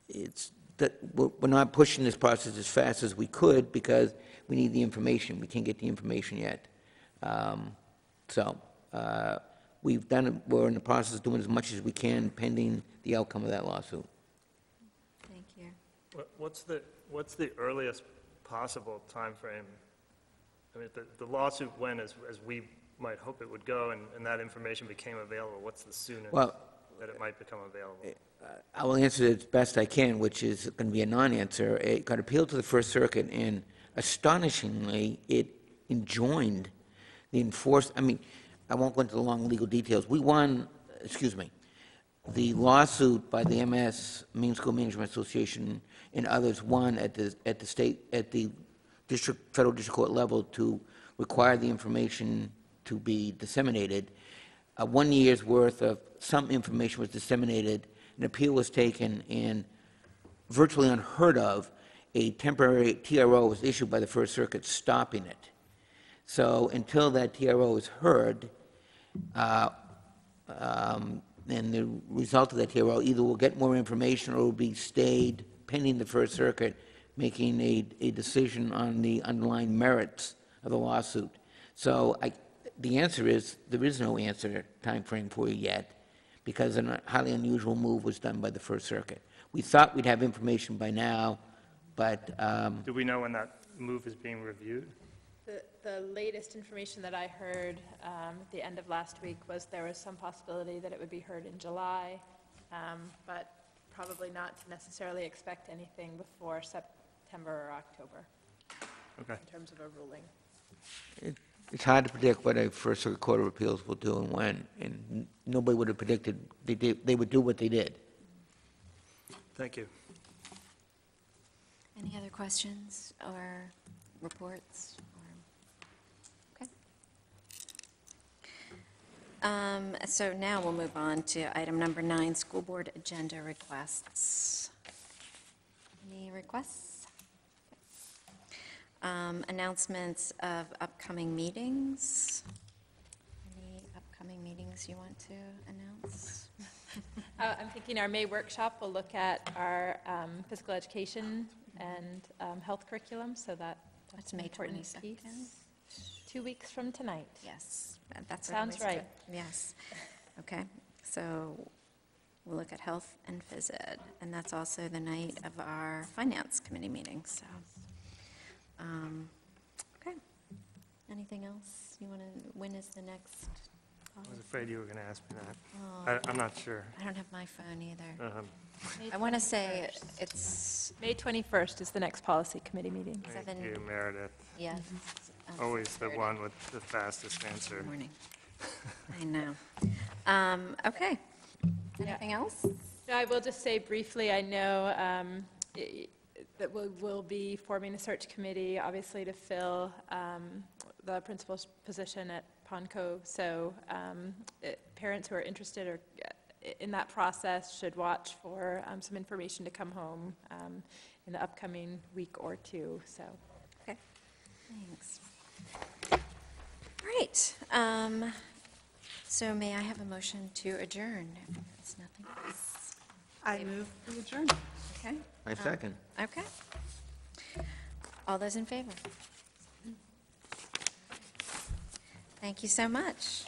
it's, that, we're not pushing this process as fast as we could because we need the information. We can't get the information yet. Um, So, uh, we've done, we're in the process of doing as much as we can pending the outcome of that lawsuit. Thank you. What- What's the, what's the earliest possible timeframe? I mean, the the lawsuit went as, as we might hope it would go, and, and that information became available. What's the soonest Well- that it might become available? Eh, uh, I will answer it as best I can, which is going to be a non-answer. It got appealed to the First Circuit, and astonishingly, it enjoined the enforced, I mean, I won't go into the long legal details. We won, excuse me, the lawsuit by the MS, Maine School Management Association, and others won at the, at the state, at the district, federal district court level to require the information to be disseminated. Uh, One year's worth of some information was disseminated, an appeal was taken, and virtually unheard of, a temporary TRO was issued by the First Circuit stopping it. So until that TRO is heard, uh, um, and the result of that TRO, either we'll get more information or will be stayed pending the First Circuit making a, a decision on the underlying merits of the lawsuit. So I, the answer is, there is no answer time frame for you yet, because a highly unusual move was done by the First Circuit. We thought we'd have information by now, but um, Do we know when that move is being reviewed? The, the latest information that I heard um, at the end of last week was there was some possibility that it would be heard in July, um, but probably not to necessarily expect anything before September or October Okay. in terms of a ruling. it- it's hard to predict what a First Circuit Court of Appeals will do and when, and nobody would have predicted they did, they would do what they did. Thank you. Any other questions or reports? or- Okay. Um, So now we'll move on to item number nine, school board agenda requests. Any requests? Um, Announcements of upcoming meetings. Any upcoming meetings you want to announce? <laughs> Uh, I'm thinking our May workshop will look at our um, physical education and um, health curriculum, so that, that's an May important 22nd? piece. Two weeks from tonight. Yes, that- that's. Sounds always right. good. Yes. Okay, so we'll look at health and phys ed, and that's also the night of our finance committee meeting, so. um, Okay. Anything anything else? You want to, when is the next? I was afraid you were going to ask me that. Oh. I- I'm not sure. I don't have my phone either. Um, I want to say it's May 21st is the next policy committee meeting. Thank Seven- you, Meredith. Yes. Always the one with the fastest answer. Morning. <laughs> I know. Um, Okay. Anything else? No, I will just say briefly, I know um, i- that we'll we'll be forming a search committee, obviously, to fill um, the principal's position at Pond Cove. So um, it- parents who are interested or uh, in that process should watch for um, some information to come home um, in the upcoming week or two, so. Okay. Thanks. All right. um, So may I have a motion to adjourn? if there's nothing else? I move to adjourn. Okay? I second. Okay. All those in favor? Thank you so much.